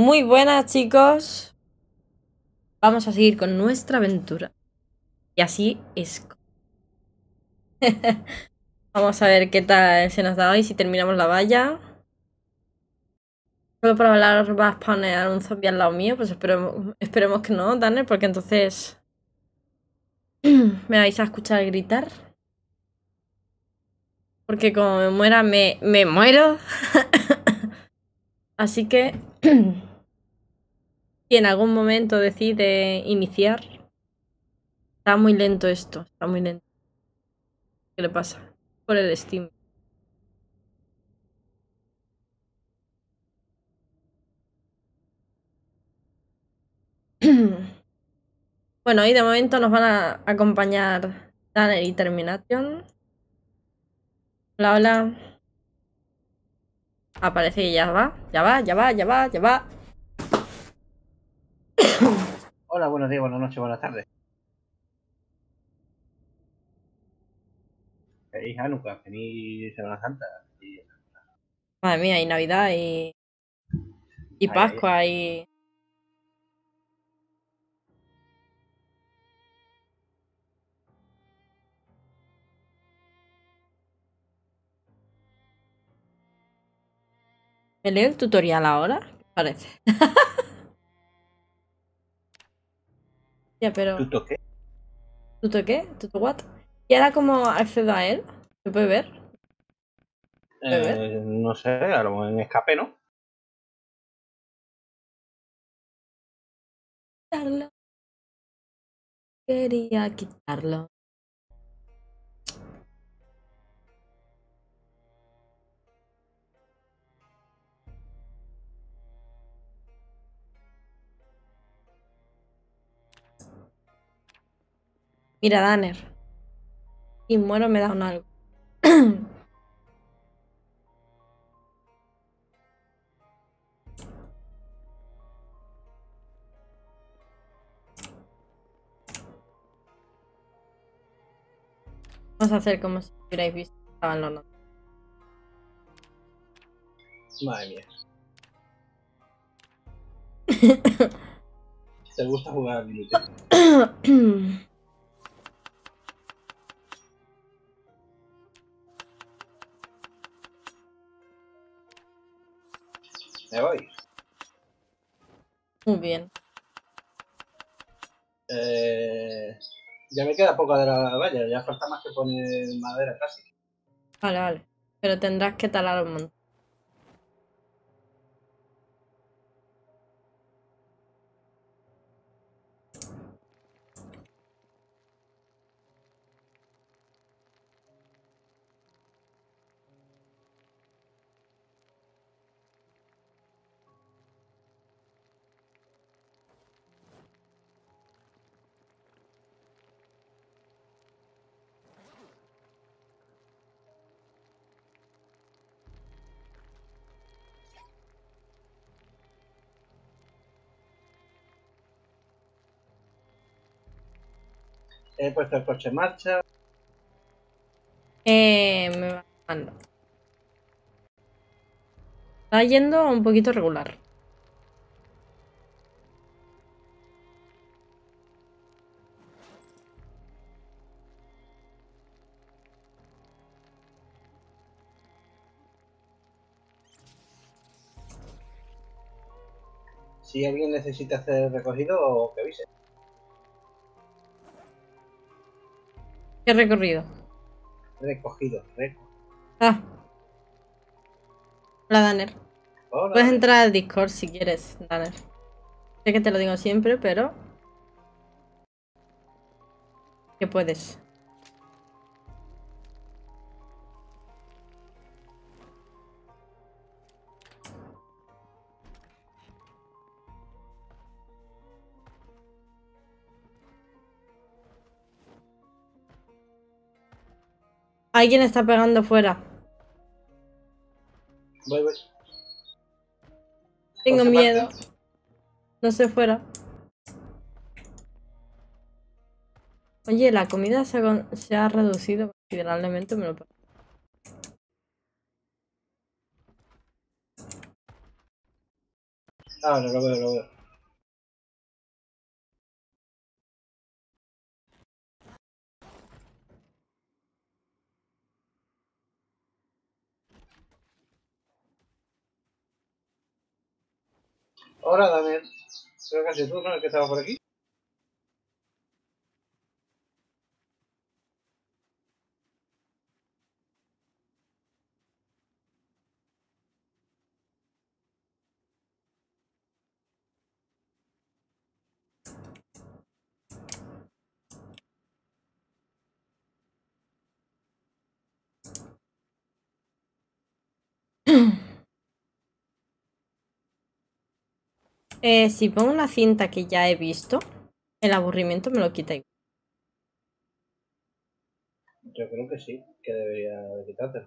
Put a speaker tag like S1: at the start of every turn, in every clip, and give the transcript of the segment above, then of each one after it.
S1: Muy buenas chicos. Vamos a seguir con nuestra aventura. Y así es. Vamos a ver qué tal se nos da hoy si terminamos la valla. Solo por hablar va a spawnear un zombie al lado mío, pues esperemos, esperemos que no, Daniel, porque entonces me vais a escuchar gritar. Porque como me muera, me, me muero. Así que, si en algún momento decide iniciar, está muy lento esto, está muy lento. ¿Qué le pasa? Por el Steam. Bueno, y de momento nos van a acompañar Tanner y Termination. Hola, hola. Aparece que ya va, ya va, ya va, ya va, ya va.
S2: Hola, buenos días, buenas noches, buenas tardes. Feliz Hanukkah, feliz Semana Santa. Y...
S1: Madre mía, y Navidad y. Y
S2: Ay,
S1: Pascua y. ¿Me leo el tutorial ahora? ¿Qué Parece. ya, pero.
S2: ¿Tú toqué?
S1: ¿Tuto qué? ¿Tuto what? ¿Y ahora cómo accedo a él? ¿Se puede ver?
S2: Eh, no sé, a lo mejor en escape, ¿no?
S1: Quería quitarlo. Mira, Danner. Y muero me da un algo. Vamos a hacer como si hubierais visto que estaban los notas.
S2: Madre mía. ¿Te gusta jugar al Me voy.
S1: Muy bien.
S2: Eh, ya me queda poca de la valla, ya falta más que poner madera casi.
S1: Vale, vale. Pero tendrás que talar un montón.
S2: He puesto el coche en marcha.
S1: Eh, me va anda. Está yendo un poquito regular.
S2: Si alguien necesita hacer recogido, que avise.
S1: ¿Qué recorrido?
S2: Recogido, reco.
S1: Ah. Hola, Danner.
S2: Hola.
S1: Puedes entrar al Discord si quieres, Danner. Sé que te lo digo siempre, pero... Que puedes. Alguien está pegando fuera.
S2: Voy, voy.
S1: Tengo miedo.
S2: parte.
S1: No sé fuera. Oye, la comida se ha, con- se ha reducido considerablemente. Me lo...
S2: Ah, no lo veo, lo veo. Hola, Daniel. Creo que has sido ¿no? El que estaba por aquí.
S1: Eh, si pongo una cinta que ya he visto, el aburrimiento me lo quita igual.
S2: Yo creo que sí, que debería de quitarte.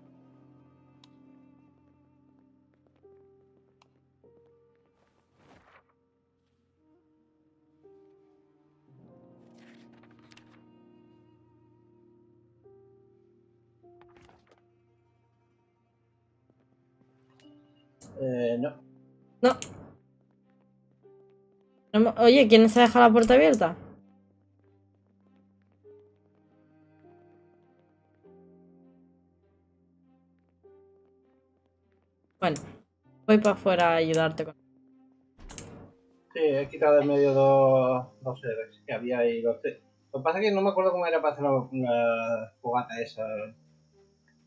S2: Eh, no.
S1: No. Oye, ¿quién se ha dejado la puerta abierta? Bueno, voy para afuera a ayudarte con...
S2: Sí, he quitado del medio dos, dos seres que había ahí. Los tres. Lo que pasa es que no me acuerdo cómo era para hacer la, la fogata esa.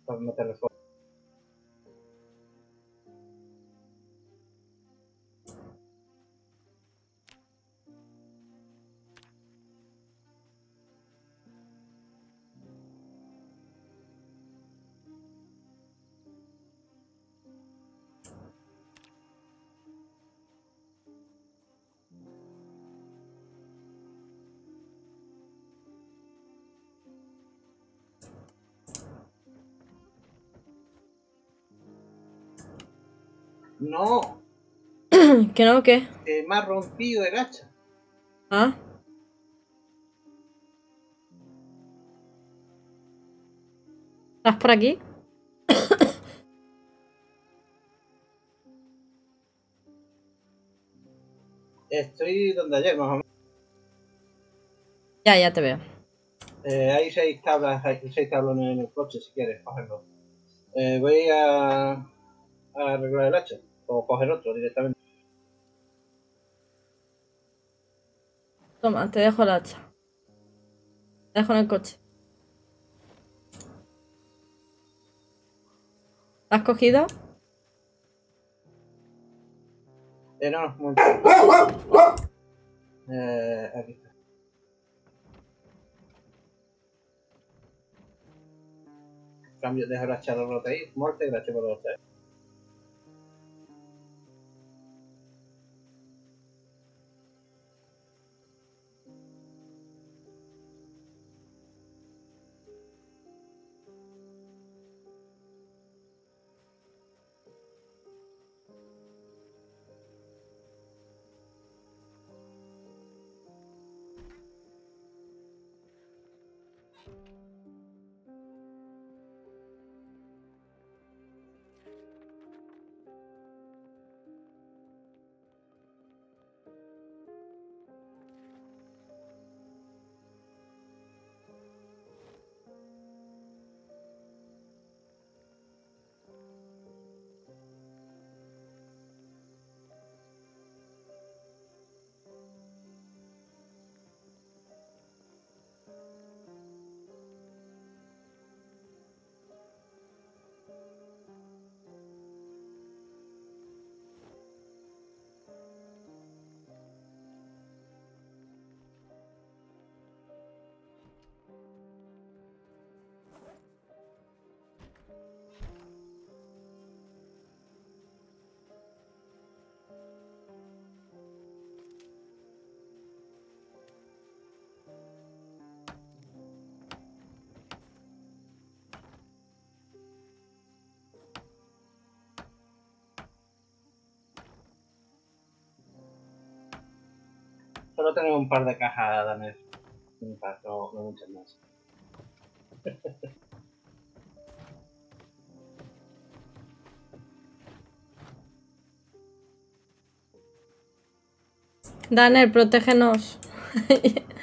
S2: Para meterle fuego. No,
S1: ¿Que no qué?
S2: me ha rompido el hacha.
S1: ¿Ah? ¿Estás por aquí?
S2: Estoy donde ayer, más o menos.
S1: Ya, ya te veo.
S2: Eh, hay seis tablas, hay seis tablones en el coche si quieres cogerlo. Eh, voy a, a arreglar el hacha. O coger otro directamente.
S1: Toma, te dejo el hacha. Te dejo en el coche. ¿La has cogido?
S2: Eh, no, momento. Eh, aquí está. Cambio, dejo la hacha rota ahí. Muerte, gracias por los tres. Solo tenemos un par de cajas, Daniel. Un par, no, no muchas más.
S1: Daniel, protégenos.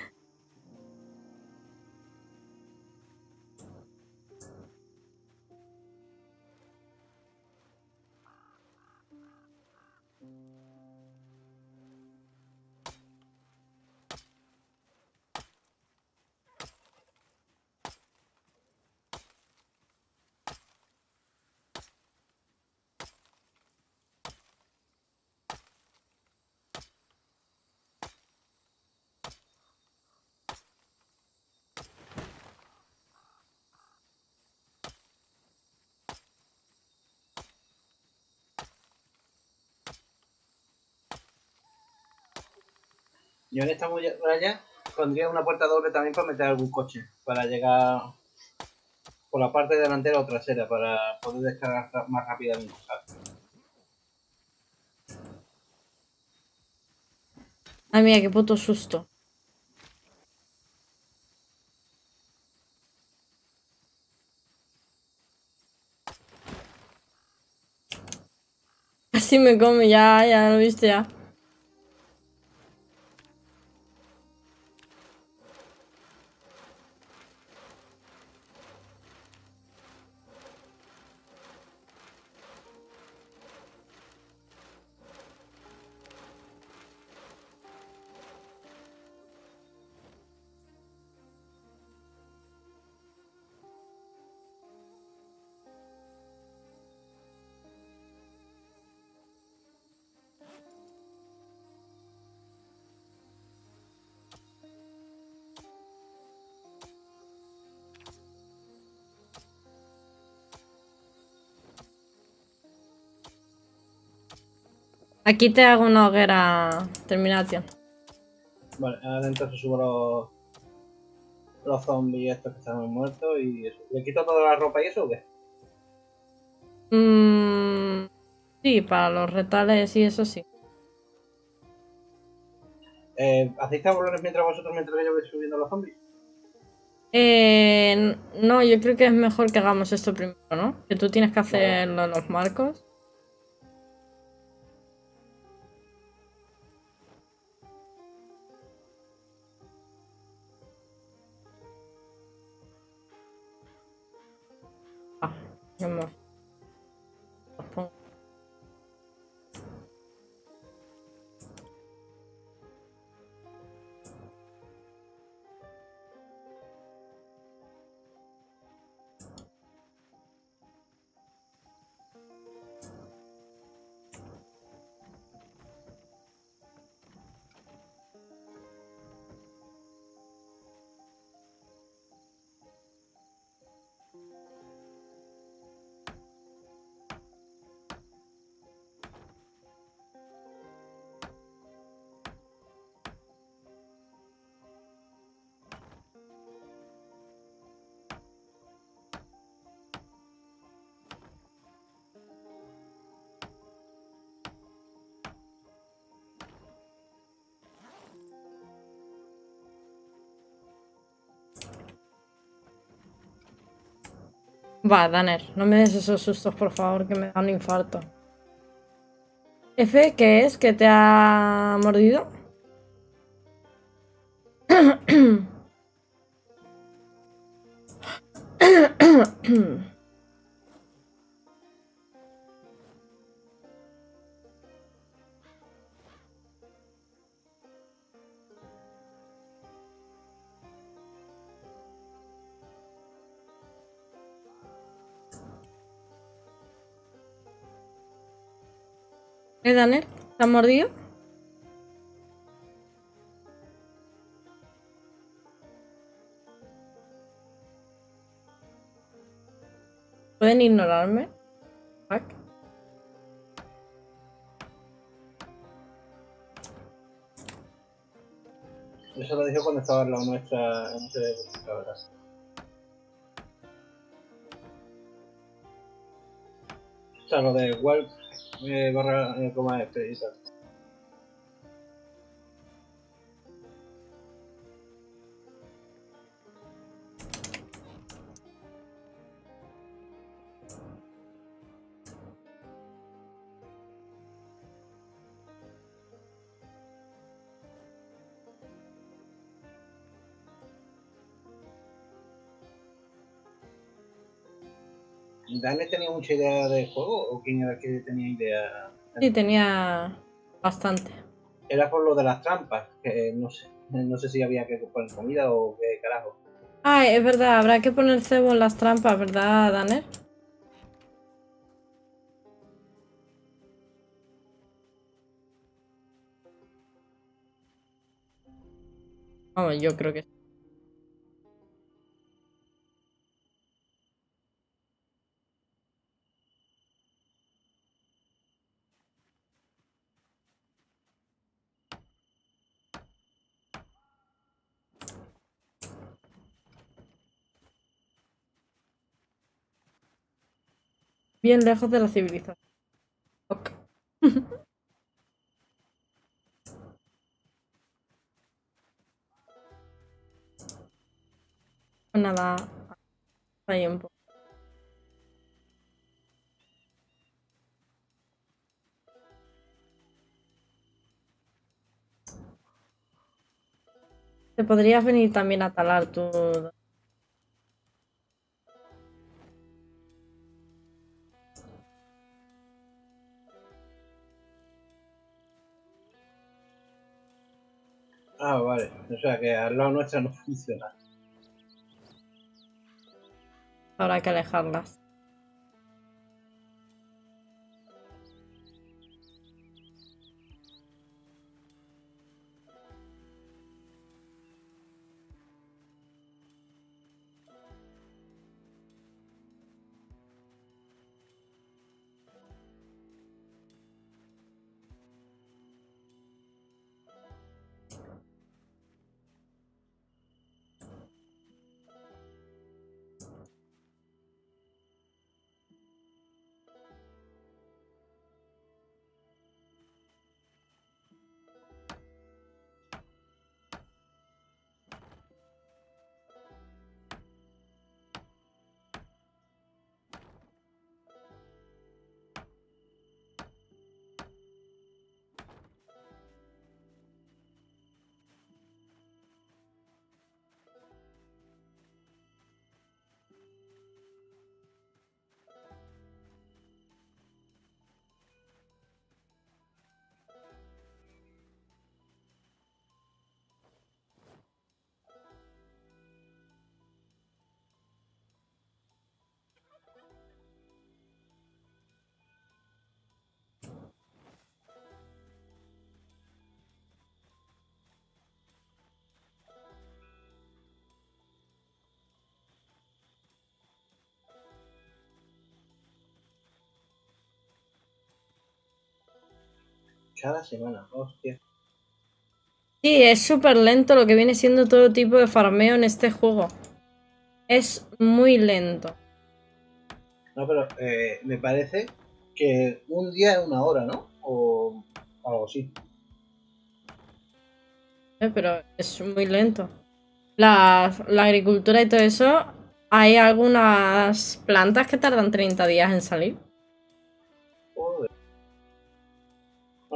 S2: Yo en esta muralla pondría una puerta doble también para meter algún coche, para llegar por la parte delantera o trasera, para poder descargar más rápidamente.
S1: Ay, mira, qué puto susto. Así me come, ya, ya lo viste ya. Aquí te hago una hoguera terminación.
S2: Vale, ahora entonces subo los, los zombies estos que están muertos y eso. ¿Le quito toda la ropa y eso o qué?
S1: Mm, sí, para los retales y eso sí.
S2: Eh, ¿Hacéis tablones mientras vosotros mientras yo voy subiendo los zombies?
S1: Eh, no, yo creo que es mejor que hagamos esto primero, ¿no? Que tú tienes que hacer de los marcos. Ah, vamos. Los Va, Danner, no me des esos sustos, por favor, que me dan un infarto. F, ¿qué es? ¿Que te ha mordido? ¿Eh, Danner? ¿Te ha mordido? ¿Pueden ignorarme? Fuck.
S2: Eso lo dije cuando estaba en la nuestra en la verdad. O sea, lo de web eh, barra eh, coma F y ¿Dane tenía mucha idea del juego o quién era el que tenía idea?
S1: Sí, tenía bastante.
S2: Era por lo de las trampas, que no sé, no sé si había que poner comida o qué carajo.
S1: Ah, es verdad, habrá que poner cebo en las trampas, ¿verdad, Danner? Vamos, yo creo que sí. Bien lejos de la civilización. Ok. Pues nada, ahí un poco. Te podrías venir también a talar tu...
S2: Ah, vale. O sea que al lado nuestra no funciona.
S1: Habrá que alejarlas.
S2: Cada semana, hostia.
S1: Sí, es súper lento lo que viene siendo todo tipo de farmeo en este juego. Es muy lento.
S2: No, pero eh, me parece que un día es una hora, ¿no? O algo así.
S1: Eh, Pero es muy lento. La, la agricultura y todo eso, hay algunas plantas que tardan 30 días en salir.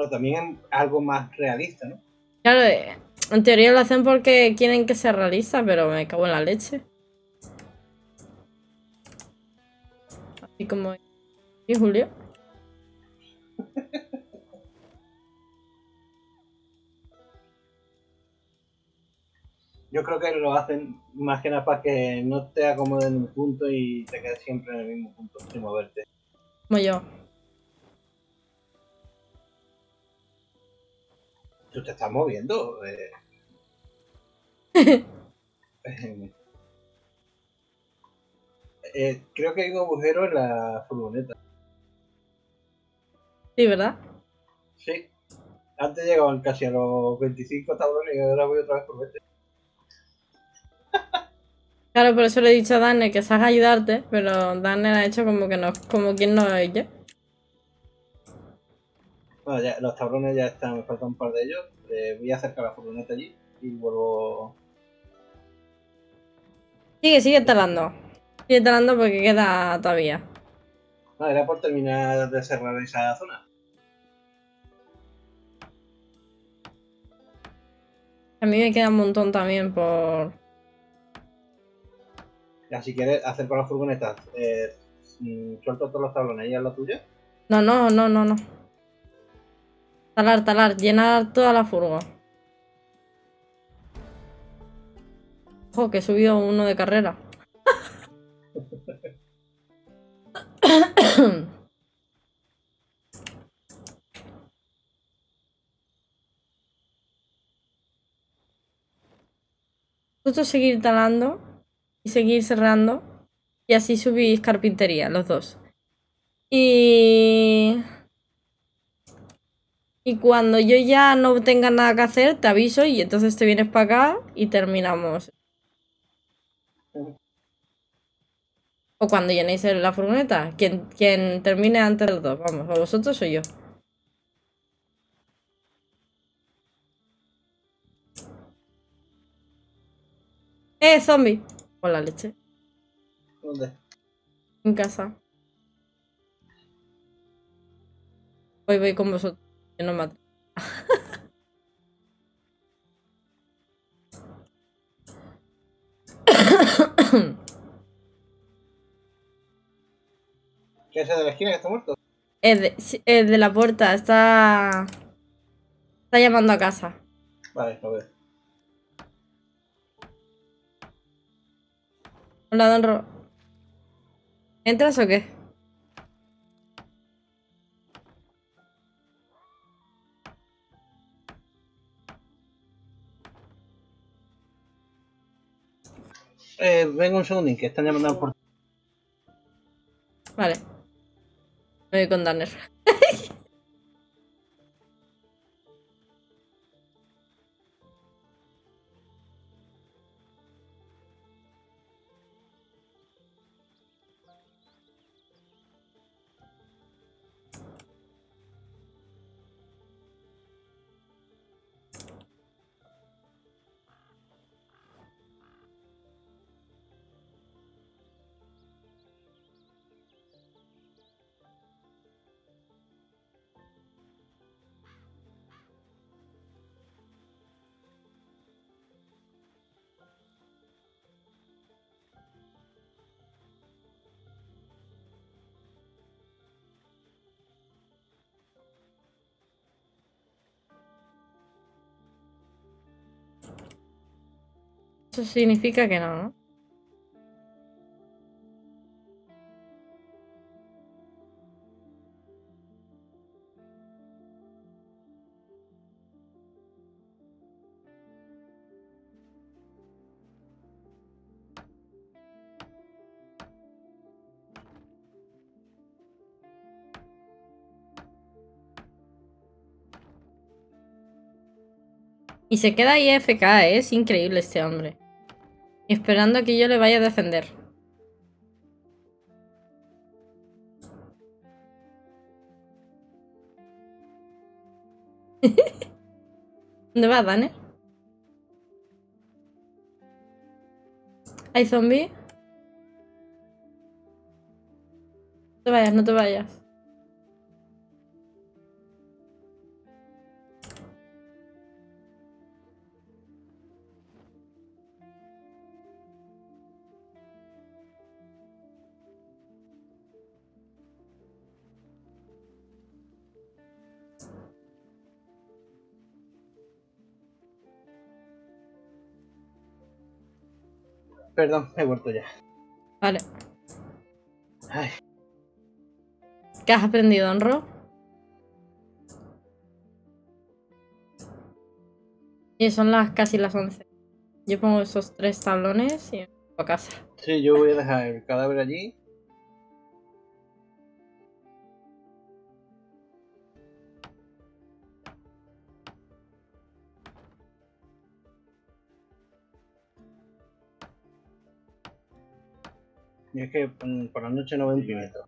S2: Bueno, también es algo más realista, ¿no?
S1: Claro, eh, en teoría lo hacen porque quieren que se realiza, pero me cago en la leche. Así como... ¿Y Julio?
S2: Yo creo que lo hacen más que nada para que no te acomodes en un punto y te quedes siempre en el mismo punto sin moverte.
S1: Como yo.
S2: Tú te estás moviendo. eh. Eh, creo que hay un agujero en la furgoneta.
S1: Sí, ¿verdad?
S2: Sí. Antes llegaban casi a los 25 tablones y ahora voy otra vez por 20.
S1: Claro, por eso le he dicho a Dane que salga a ayudarte, pero Dane ha hecho como que no, como quien no oye.
S2: Bueno, ya, los tablones ya están, me faltan un par de ellos. Eh, voy a acercar la furgoneta allí y vuelvo.
S1: Sigue, sigue talando. Sigue talando porque queda todavía.
S2: No, era por terminar de cerrar esa zona.
S1: A mí me queda un montón también por...
S2: Ya, si quieres hacer con las furgonetas eh, mm, suelto todos los tablones. ¿Y es lo tuyo?
S1: No, no, no, no, no. Talar, talar, llenar toda la furgo. Ojo, que he subido uno de carrera. Justo seguir talando y seguir cerrando. Y así subís carpintería, los dos. Y... Y cuando yo ya no tenga nada que hacer, te aviso y entonces te vienes para acá y terminamos. O cuando llenéis la furgoneta. Quien, quien termine antes de los dos, vamos, o vosotros o yo. ¡Eh, zombie! Con la leche.
S2: ¿Dónde?
S1: En casa. Voy, voy con vosotros. Yo no me atrevo.
S2: ¿Qué es de la esquina que está muerto?
S1: Es de, es de la puerta, está. Está llamando a casa.
S2: Vale, lo veo.
S1: Hola, don Ro. ¿Entras o qué?
S2: Eh, venga un segundín, que están llamando por...
S1: Vale. Me voy con Danner. Eso significa que no. Y se queda ahí FK, ¿eh? es increíble este hombre. Esperando a que yo le vaya a defender. ¿Dónde va, Dane? ¿Hay zombie? No te vayas, no te vayas.
S2: Perdón, he vuelto ya.
S1: Vale.
S2: Ay,
S1: ¿Qué has aprendido, Honro? Y son las casi las 11. Yo pongo esos tres tablones y me a casa.
S2: sí, yo voy a dejar el cadáver allí. Y es que mm, por la noche no veo un pimiento.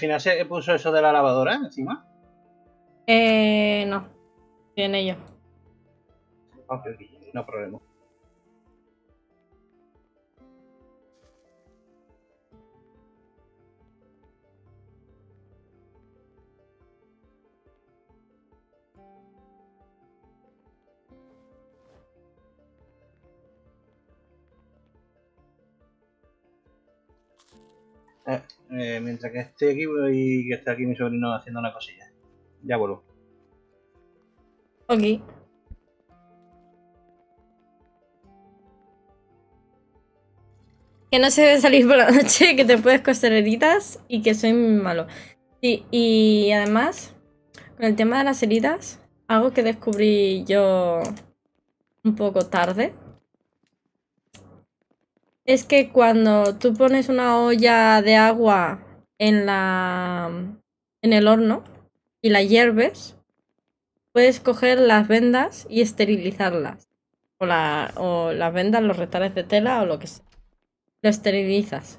S2: Final se puso eso de la lavadora encima.
S1: Eh, no. Estoy ello.
S2: Ok, no problema. Eh, mientras que esté aquí y que esté aquí mi sobrino haciendo una cosilla. Ya vuelvo.
S1: Ok. Que no se debe salir por la noche, que te puedes coser heridas y que soy malo. Sí, y además, con el tema de las heridas, algo que descubrí yo un poco tarde es que cuando tú pones una olla de agua en la en el horno y la hierves, puedes coger las vendas y esterilizarlas. O, la, o las vendas, los retales de tela o lo que sea. Lo esterilizas.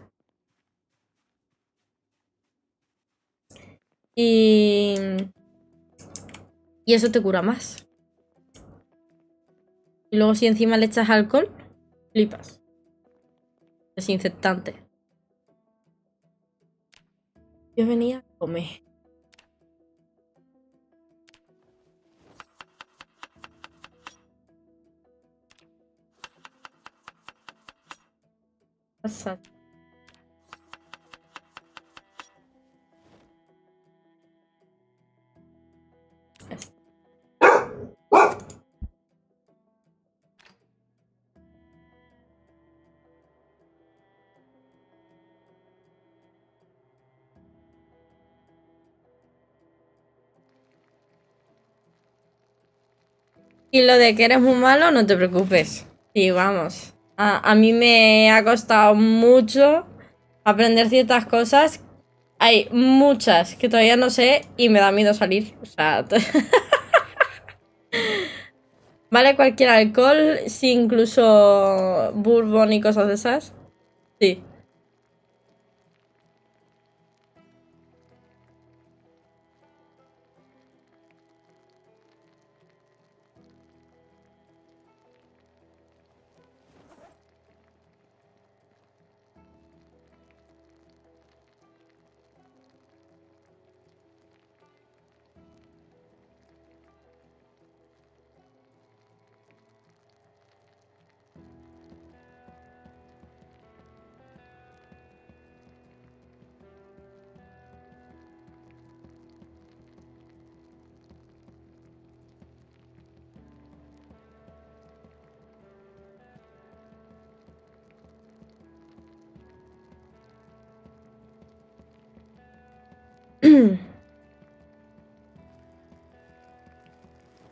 S1: Y, y eso te cura más. Y luego si encima le echas alcohol, flipas desinfectante. Yo venía a comer. Lo de que eres muy malo, no te preocupes. Sí, vamos. A, mí me ha costado mucho aprender ciertas cosas. Hay muchas que todavía no sé y me da miedo salir. O sea. ¿Vale cualquier alcohol? Sí, incluso bourbon y cosas de esas. Sí.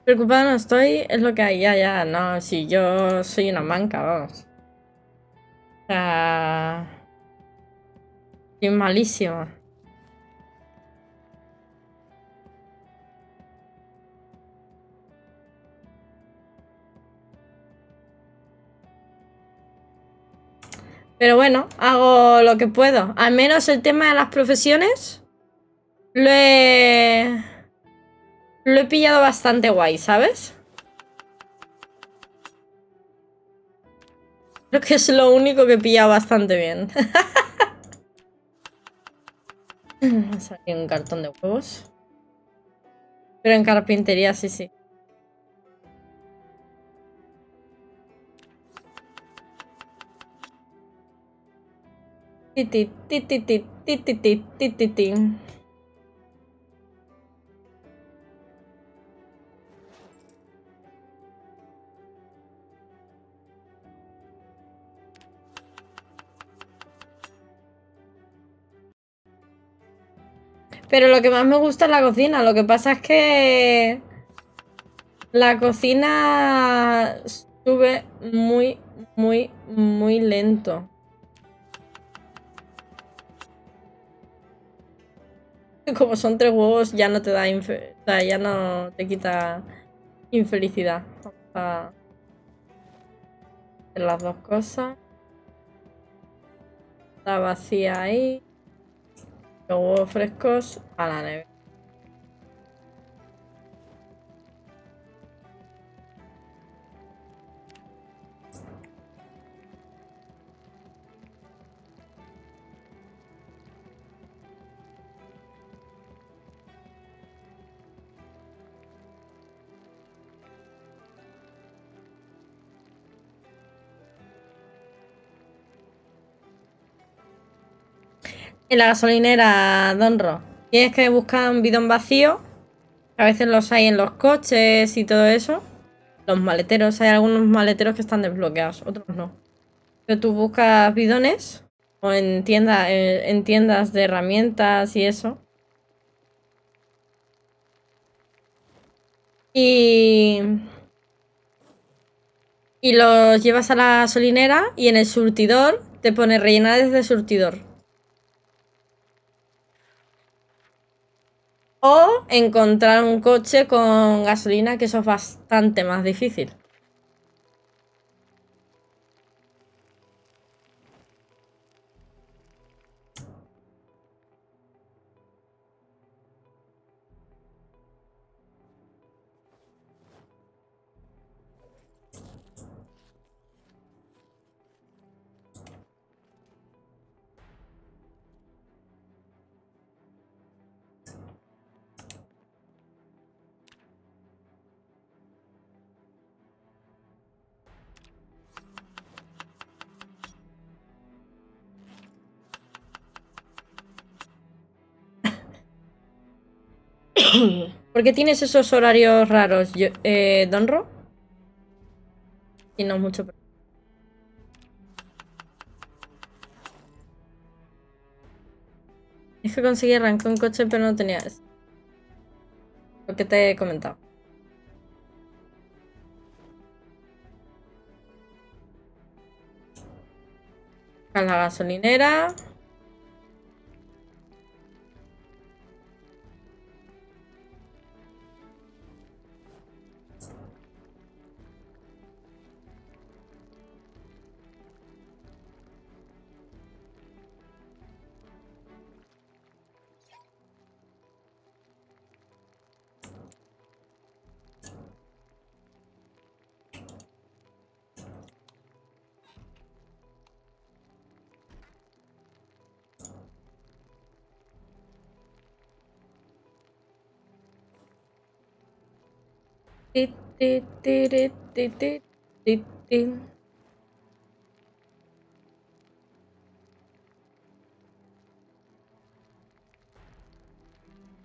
S1: Preocupada no estoy, es lo que hay, ya, ya, no, si yo soy una manca, vamos. O sea... Malísima. Pero bueno, hago lo que puedo. Al menos el tema de las profesiones lo he... Lo he pillado bastante guay, ¿sabes? Creo que es lo único que he pillado bastante bien. Aquí un cartón de huevos. Pero en carpintería sí, sí. Titi, titi, titi, titi. Pero lo que más me gusta es la cocina. Lo que pasa es que la cocina sube muy, muy, muy lento. Como son tres huevos, ya no te da o sea, ya no te quita infelicidad. Vamos a hacer las dos cosas. Está vacía ahí. Los huevos frescos a la neve. En la gasolinera, Donro. Tienes que buscar un bidón vacío. A veces los hay en los coches y todo eso. Los maleteros, hay algunos maleteros que están desbloqueados, otros no. Pero tú buscas bidones o en, tienda, eh, en tiendas de herramientas y eso. Y y los llevas a la gasolinera y en el surtidor te pone rellenar desde surtidor. O encontrar un coche con gasolina, que eso es bastante más difícil. ¿Por qué tienes esos horarios raros, eh, Donro? Y no mucho. Es que conseguí arrancar un coche, pero no tenía eso. Lo que te he comentado. A la gasolinera.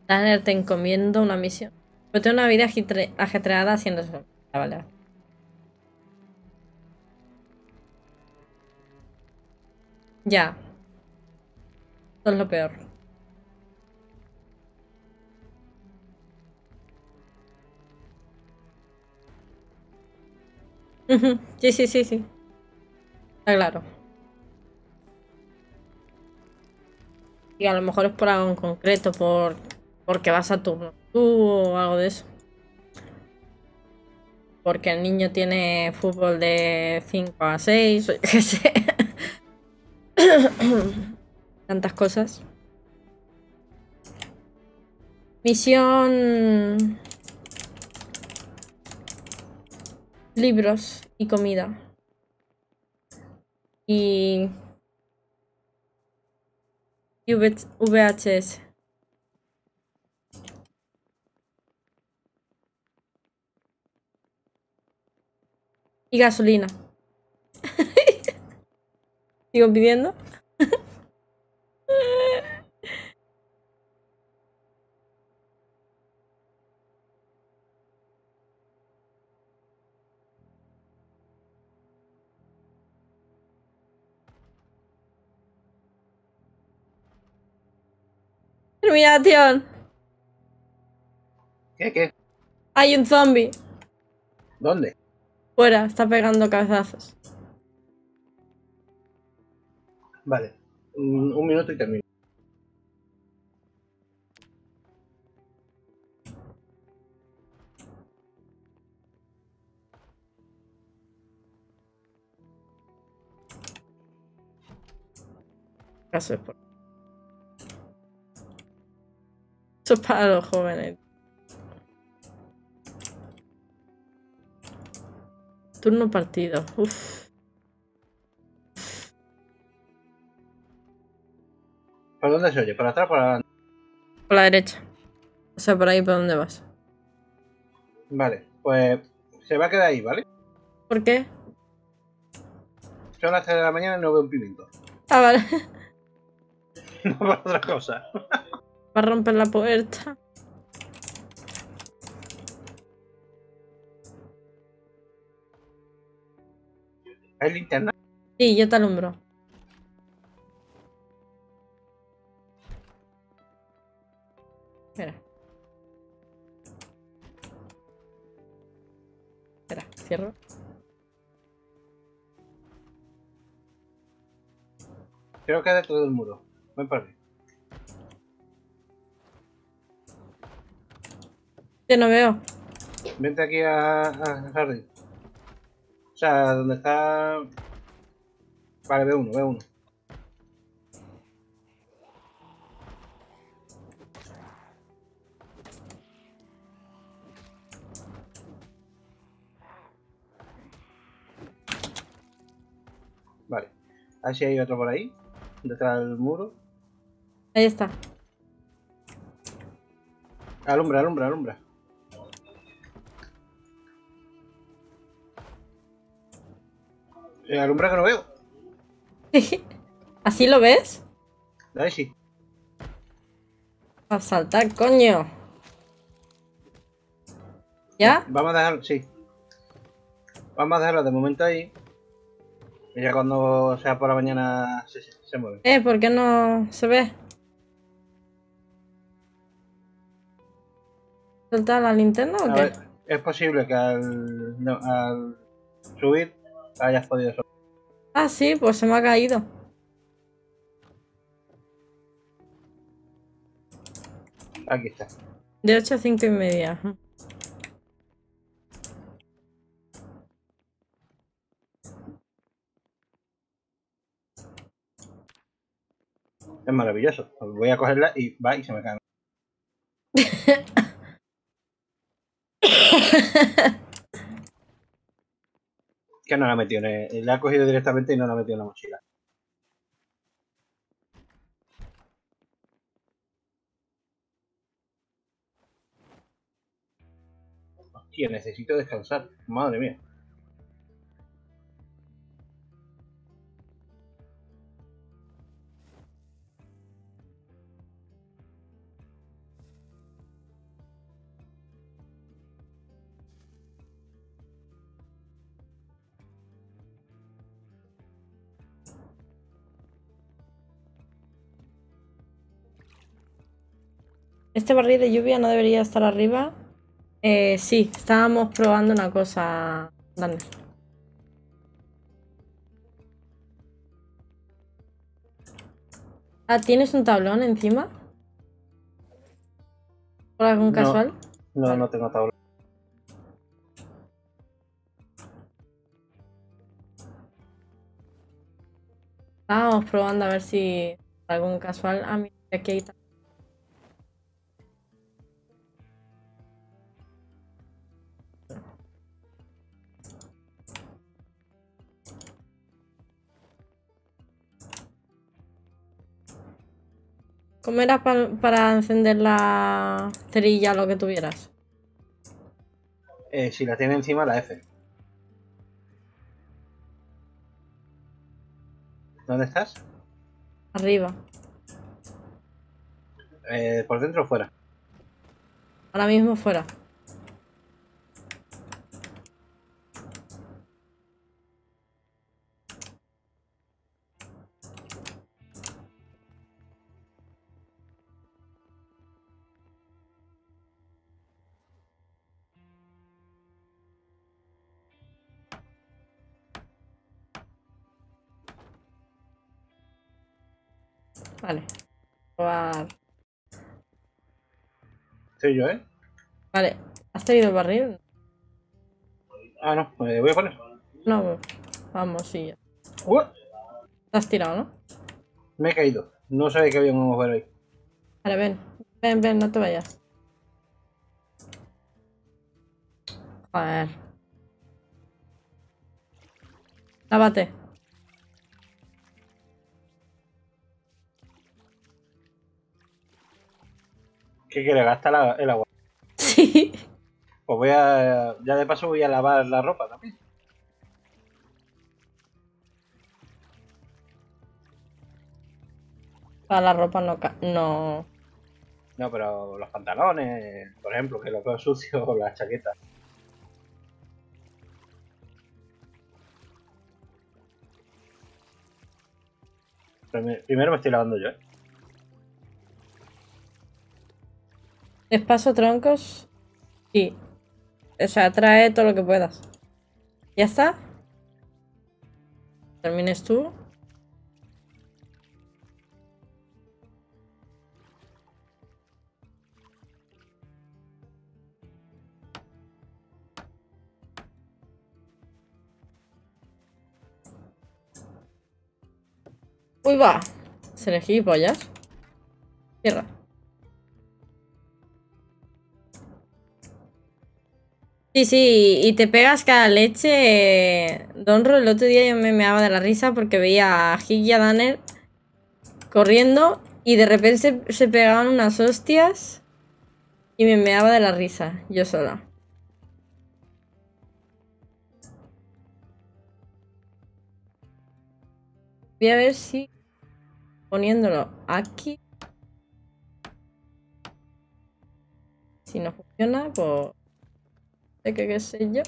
S1: Tanner, te encomiendo una misión. Pero tengo una vida ajetreada haciendo eso. Ah, vale. Ya. Eso es lo peor. Sí, sí, sí, sí. Está claro. Y a lo mejor es por algo en concreto, por porque vas a turno tú o algo de eso. Porque el niño tiene fútbol de 5 a 6, o qué sé. Tantas cosas. Misión libros y comida. Y, VHS. Y gasolina. ¿Sigo pidiendo?
S2: ¿Qué, qué?
S1: Hay un zombie.
S2: ¿Dónde?
S1: Fuera, está pegando cabezazos.
S2: Vale. Un, minuto y termino.
S1: Caso por Eso es para los jóvenes. Turno partido. Uf.
S2: ¿Por dónde se oye? ¿Por atrás o por adelante?
S1: Por la derecha. O sea, por ahí por dónde vas.
S2: Vale, pues se va a quedar ahí, ¿vale?
S1: ¿Por qué?
S2: Son las 3 de la mañana y no veo un pimiento.
S1: Ah, vale.
S2: no por otra cosa.
S1: Para romper la puerta.
S2: ¿Hay linterna?
S1: Sí, yo te alumbro. Espera. Espera, cierro.
S2: Creo que es dentro del muro. Ven por aquí.
S1: Yo no veo.
S2: Vente aquí a, a jardín. O sea, donde está... Vale, ve uno, ve uno. Vale. A ver si hay otro por ahí. Detrás del muro.
S1: Ahí está.
S2: Alumbra, alumbra, alumbra. Alumbra que no veo.
S1: ¿Así lo ves?
S2: Dale, sí.
S1: A saltar, coño. ¿Ya?
S2: Vamos a dejarlo, sí. Vamos a dejarlo de momento ahí. Y ya cuando sea por la mañana se, mueve.
S1: Eh, ¿por qué no se ve? ¿Soltar la linterna o
S2: A
S1: qué?
S2: ver, es posible que al, no, al subir hayas podido sol-
S1: Ah, sí, pues se me ha caído.
S2: Aquí está.
S1: De 8 a 5 y media.
S2: Es maravilloso. Voy a cogerla y va y se me cae. que no la metió en el- la ha cogido directamente y no la metió en la mochila. Hostia, necesito descansar. Madre mía.
S1: Este barril de lluvia no debería estar arriba. Eh, sí, estábamos probando una cosa. Dale. Ah, ¿tienes un tablón encima? ¿Por algún
S2: No.
S1: casual?
S2: No, no tengo tabla.
S1: Estábamos probando a ver si algún casual. Ah, mira, aquí hay ta- ¿Cómo era pa- para encender la cerilla o lo que tuvieras?
S2: Eh, si la tiene encima, la F. ¿Dónde estás?
S1: Arriba.
S2: Eh, ¿Por dentro o fuera?
S1: Ahora mismo fuera.
S2: Yo, ¿eh?
S1: Vale. ¿Has traído el barril?
S2: Ah, no, me voy a poner.
S1: No. Vamos, sí. ya.
S2: ¡Uah!
S1: Te has tirado, ¿no?
S2: Me he caído. No sabía que había un agujero ahí.
S1: Vale, ven. Ven, ven, no te vayas. Joder. Lávate.
S2: ¿Qué quiere? Gasta la- el agua.
S1: Sí.
S2: Pues voy a. Ya de paso voy a lavar la ropa también.
S1: Para la ropa no... no...
S2: No, pero los pantalones, por ejemplo, que los veo sucios, o las chaquetas. Primero me estoy lavando yo, ¿eh?
S1: Espacio troncos. Sí. O sea, trae todo lo que puedas. ¿Ya está? Termines tú. Uy, va. Se gilipollas. Cierra. Sí, sí, y te pegas cada leche. Donro, el otro día yo me meaba de la risa porque veía a Hig y a Danner corriendo y de repente se, se, pegaban unas hostias y me meaba de la risa, yo sola. Voy a ver si poniéndolo aquí. Si no funciona, pues... De que qué sé yo.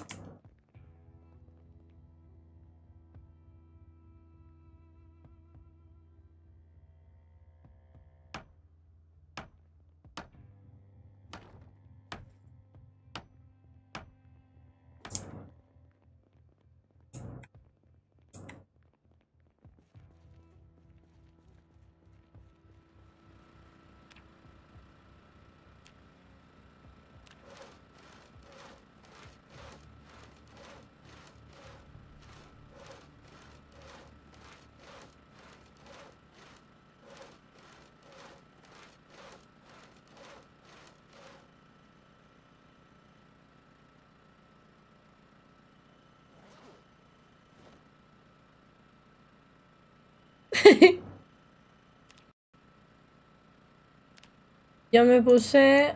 S1: Yo me puse...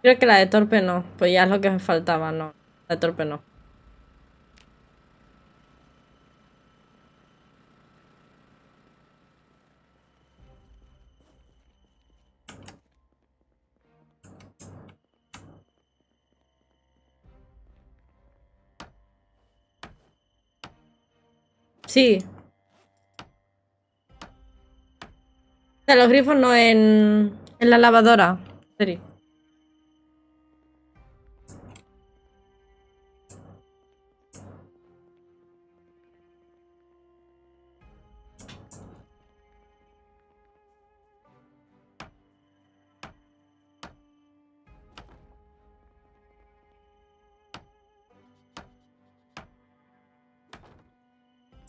S1: Creo que la de torpe no, pues ya es lo que me faltaba, no. La de torpe no. Sí. De los grifos no en, en la lavadora.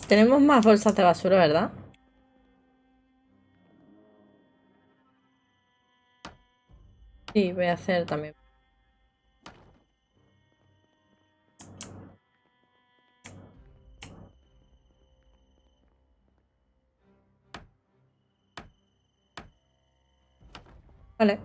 S1: Tenemos más bolsas de basura, ¿verdad? Sí, voy a hacer también. Vale.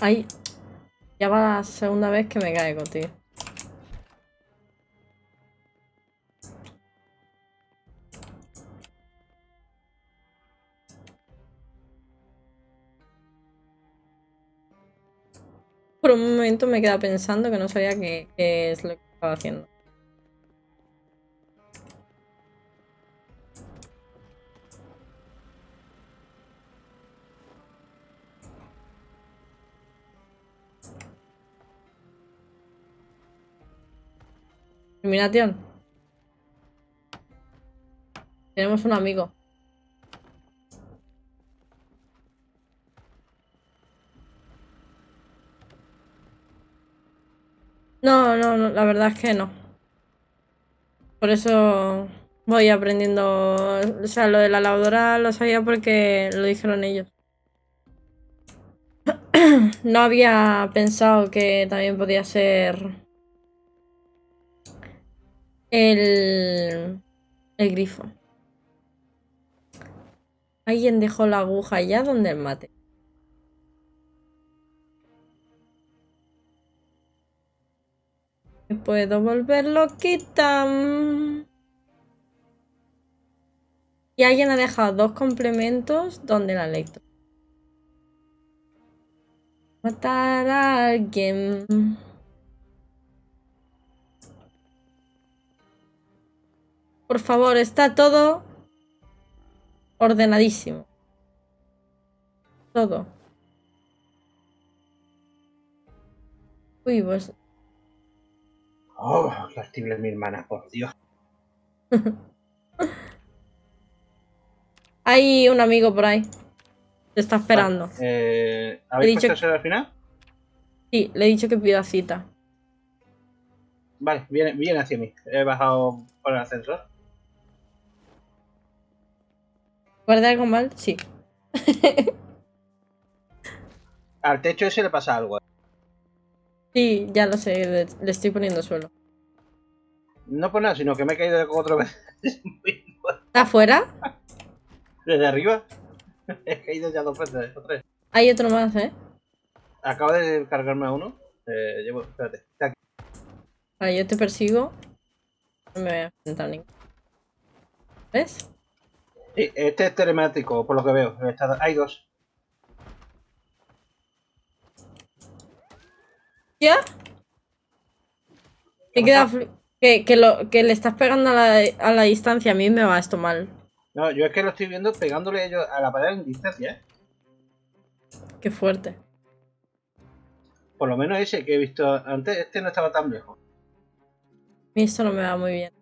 S1: Ay, ya va la segunda vez que me caigo, tío. Por un momento me quedado pensando que no sabía qué, qué es lo que estaba haciendo. Eliminación. Tenemos un amigo. No, no, no, la verdad es que no. Por eso voy aprendiendo. O sea, lo de la lavadora lo sabía porque lo dijeron ellos. no había pensado que también podía ser el, el grifo. Alguien dejó la aguja ya donde el mate. Me puedo volver loquita. Y alguien ha dejado dos complementos donde la lecto. Matar a alguien. Por favor, está todo ordenadísimo. Todo. Uy, pues.
S2: Oh, lastible mi hermana, por Dios.
S1: Hay un amigo por ahí. Te está esperando.
S2: Eh, ¿Habéis
S1: dicho
S2: eso al final?
S1: Sí, le he dicho que pida cita.
S2: Vale, viene, viene hacia mí. He bajado por el ascensor.
S1: ¿Guarda algo mal? Sí.
S2: Al techo ese le pasa algo.
S1: Sí, ya lo sé, le, le estoy poniendo suelo.
S2: No por nada, sino que me he caído de cuatro veces.
S1: ¿Está afuera?
S2: Desde arriba. He caído ya dos veces, o tres.
S1: Hay otro más, ¿eh?
S2: Acabo de cargarme a uno. Eh, llevo, espérate. Está aquí.
S1: Vale, yo te persigo. No me voy a enfrentar ninguno. ¿Ves?
S2: Sí, este es telemático, por lo que veo. Hay dos.
S1: ¿Ya? Me queda que, que, lo, que le estás pegando a la, a la distancia. A mí me va esto mal.
S2: No, yo es que lo estoy viendo pegándole ellos a la pared en distancia, ¿eh?
S1: Qué fuerte.
S2: Por lo menos ese que he visto antes, este no estaba tan lejos.
S1: A mí esto no me va muy bien.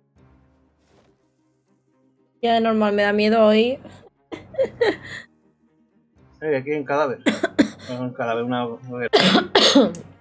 S1: Ya de normal me da miedo hoy.
S2: Aquí hay un cadáver. Un cadáver, una.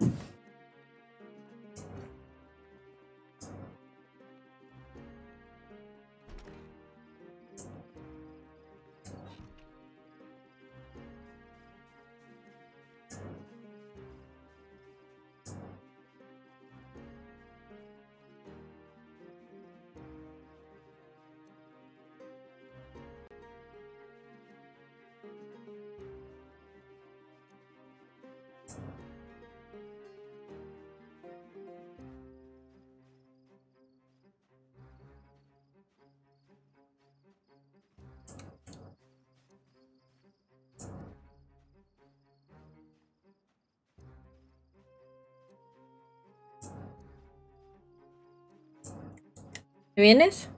S1: vienes?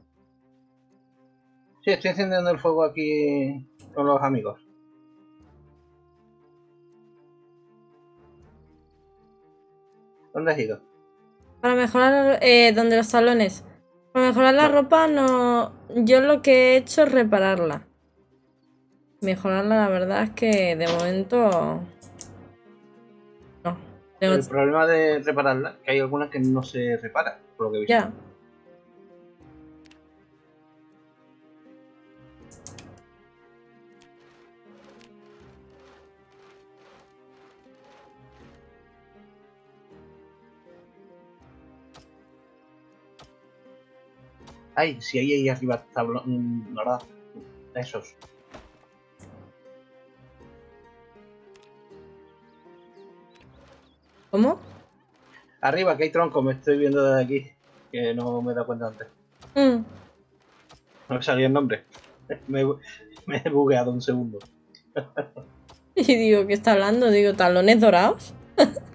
S2: Sí, estoy encendiendo el fuego aquí con los amigos. ¿Dónde has ido?
S1: Para mejorar eh, donde los salones. Para mejorar la ropa no. Yo lo que he hecho es repararla. Mejorarla, la verdad es que de momento. No. Tengo-
S2: El problema de repararla, que hay algunas que no se reparan, por lo que he visto.
S1: Ya.
S2: Ay, si hay ahí arriba tablón, ¿verdad? Esos.
S1: ¿Cómo?
S2: Arriba, que hay tronco, me estoy viendo desde aquí. Que no me he dado cuenta antes.
S1: Mm.
S2: No me salía el nombre. Me, he- me he bugueado un segundo.
S1: Y digo, ¿qué está hablando? Digo, ¿talones dorados?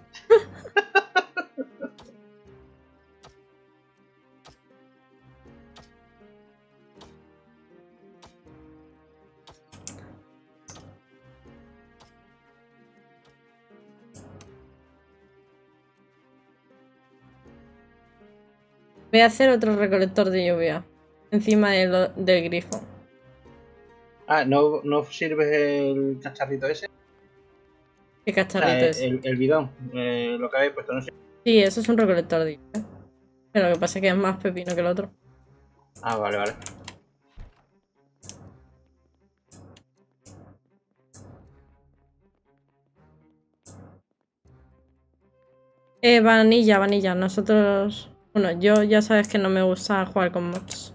S1: Voy a hacer otro recolector de lluvia. Encima del, del grifo.
S2: Ah, ¿no, no sirve el cacharrito ese?
S1: ¿Qué cacharrito es?
S2: el, el bidón. eh, lo que habéis puesto, no sé.
S1: Sí, eso es un recolector de lluvia. Pero lo que pasa es que es más pepino que el otro.
S2: Ah, vale, vale.
S1: Eh, vanilla, vanilla. Nosotros Bueno, yo ya sabes que no me gusta jugar con mods.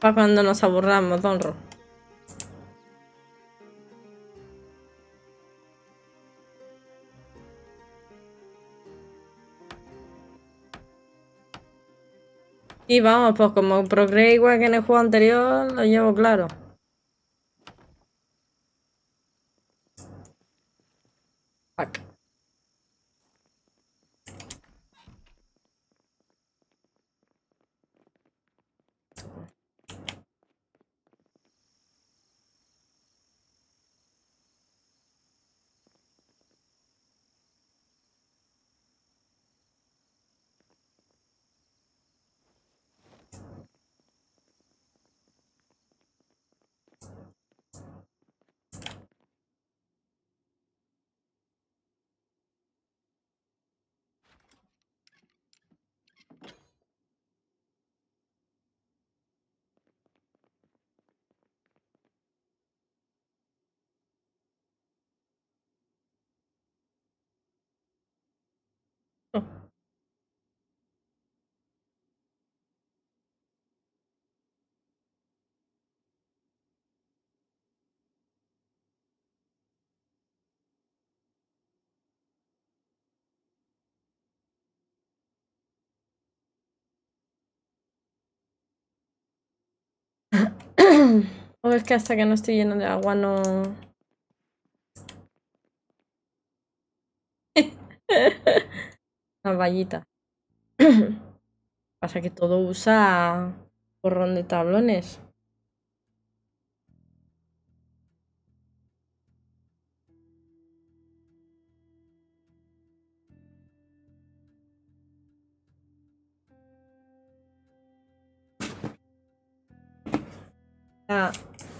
S1: Para cuando nos aburramos, Donro. Y vamos, pues como progre igual que en el juego anterior, lo llevo claro. Fuck. O es que hasta que no estoy lleno de agua no... La vallita. Pasa que todo usa porrón de tablones.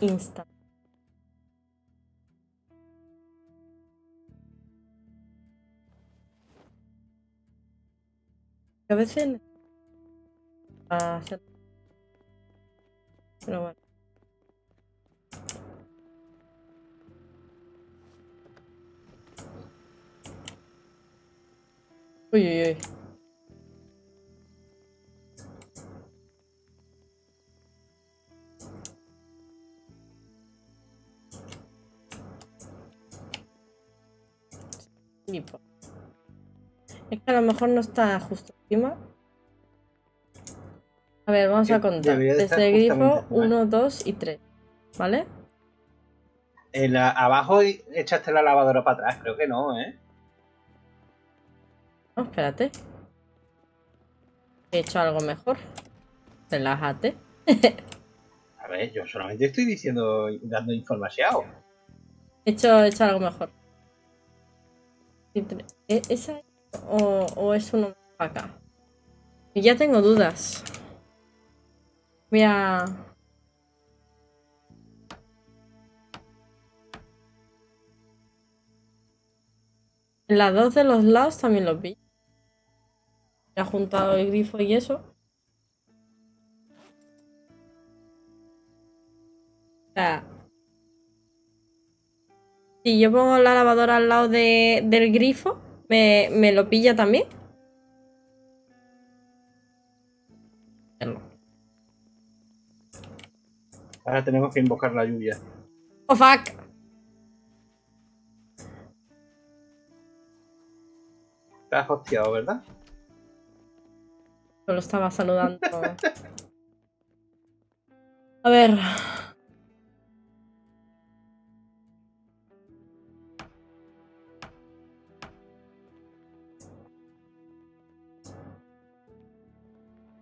S1: Insta. A veces... Uy, uy. Es que a lo mejor no está justo encima. A ver, vamos a contar. Desde el grifo
S2: justamente encima.
S1: 1, 2 y 3. ¿Vale?
S2: En la- abajo echaste la lavadora para atrás, creo que no, ¿eh?
S1: No, espérate. He hecho algo mejor. Relájate.
S2: A ver, yo solamente estoy diciendo, dando información.
S1: He hecho, he hecho algo mejor. ¿E- ¿Esa es o, o es uno acá? Ya tengo dudas. Voy a... Las dos de los lados también los vi. Ya juntado el grifo y eso. O sea, si yo pongo la lavadora al lado de- del grifo, ¿me, me lo pilla también?
S2: Ahora tenemos que invocar la lluvia.
S1: Oh, fuck.
S2: Te has hostiado, ¿verdad?
S1: Solo estaba saludando. A ver.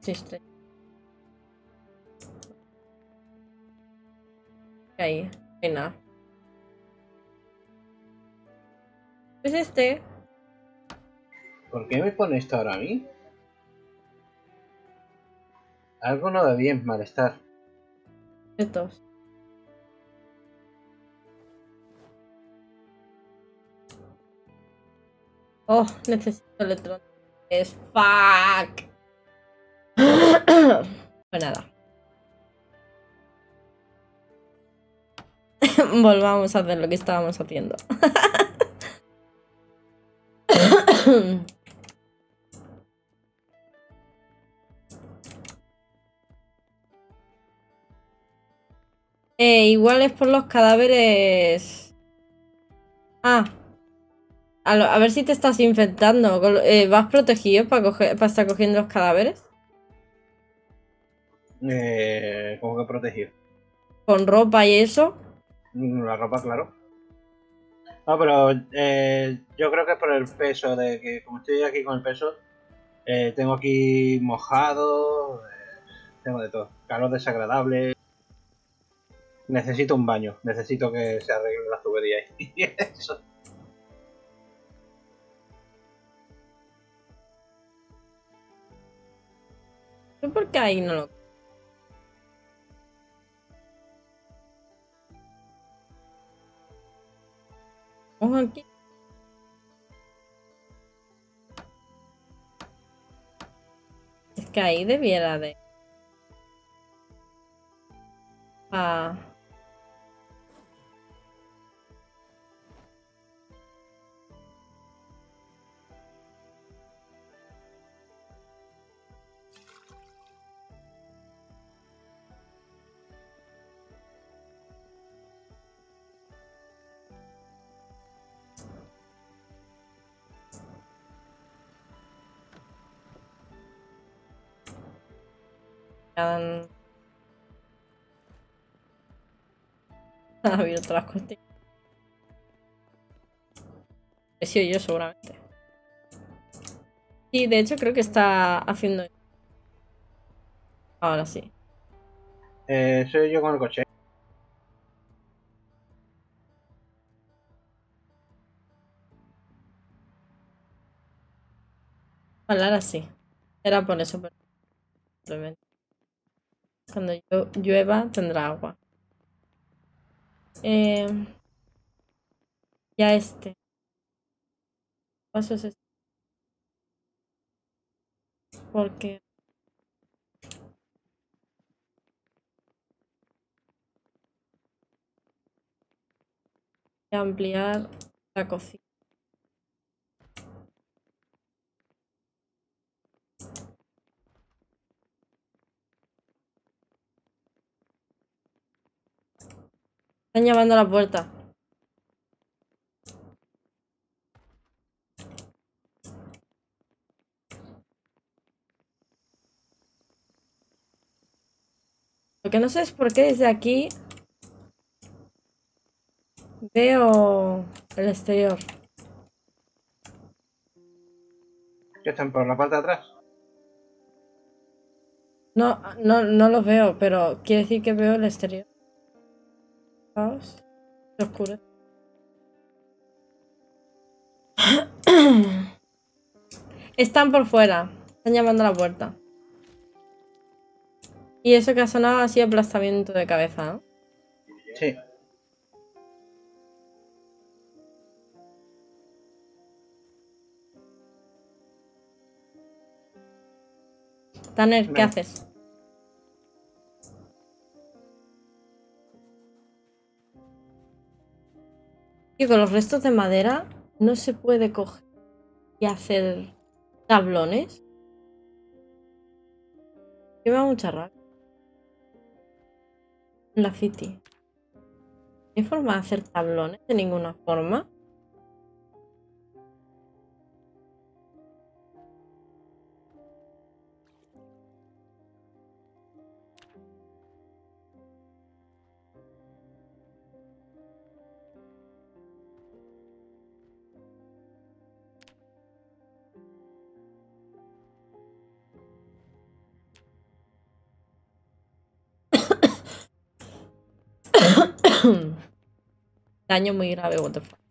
S1: Estoy. Ahí, hay nada. Pues este.
S2: ¿Por qué me pone esto ahora a mí? Algo no da bien, malestar.
S1: Estos. Oh, necesito electrón. Es fuck. Pues nada. Volvamos a hacer lo que estábamos haciendo. eh, igual es por los cadáveres. Ah. A, ver si te estás infectando. Eh, ¿Vas protegido para estar cogiendo los cadáveres?
S2: Eh, ¿Cómo que protegido?
S1: Con ropa y eso.
S2: Mm, La ropa, claro. No, pero eh, yo creo que es por el peso, de que como estoy aquí con el peso, eh, tengo aquí mojado, eh, tengo de todo. Calor desagradable. Necesito un baño, necesito que se arregle la tubería y eso.
S1: ¿Yo por qué ahí no lo.? Aquí. Es que ahí debiera de. Ah. Han... Ha habido otras cosas. He sido yo seguramente. Sí, de hecho creo que está haciendo... Ahora sí.
S2: Eh, soy yo con el coche.
S1: Vale, ahora sí. Era por eso, pero... simplemente. Cuando llueva tendrá agua. Eh, ya este. Paso es. Porque... Ampliar la cocina. Están llamando a la puerta. Lo que no sé es por qué desde aquí veo el exterior.
S2: ¿Que están por la parte de atrás?
S1: No, no, no los veo, pero quiere decir que veo el exterior. Caos. Están por fuera. Están llamando a la puerta. Y eso que ha sonado ha sido aplastamiento de cabeza, ¿no?
S2: Sí.
S1: Tanner, ¿qué haces? Y con los restos de madera no se puede coger y hacer tablones. Que me da mucha rabia. La City. ¿No hay forma de hacer tablones de ninguna forma? Daño muy grave, what the fuck.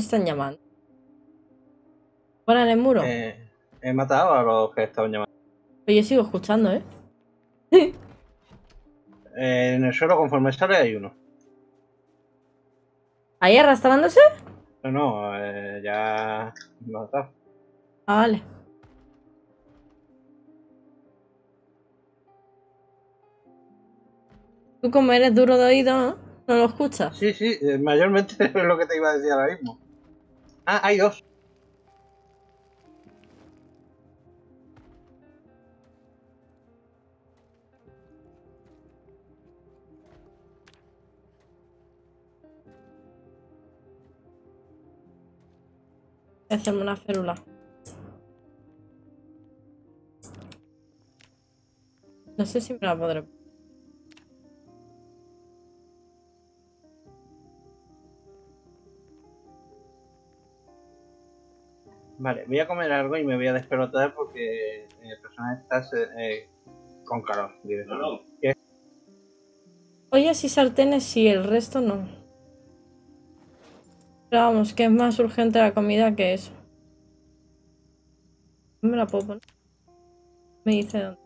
S1: Me están llamando. Fuera en el muro.
S2: Eh, he matado a los que estaban llamando.
S1: Pero yo sigo escuchando, ¿eh?
S2: Eh, en el suelo, conforme sale, hay uno.
S1: ¿Ahí arrastrándose?
S2: No, no, eh, ya matado.
S1: Ah, vale. Tú como eres duro de oído, ¿no? ¿No lo escuchas?
S2: Sí, sí, eh, mayormente es lo que te iba a decir ahora mismo. Ah, hay dos.
S1: Hacerme una férula. No sé si me la podré.
S2: Vale, voy a comer algo y me voy a despelotar porque el personaje está eh, con calor. directamente. ¿Qué?
S1: Oye, si sartenes sí, el resto no. Pero vamos, que es más urgente la comida que eso. No me la puedo poner. Me dice dónde.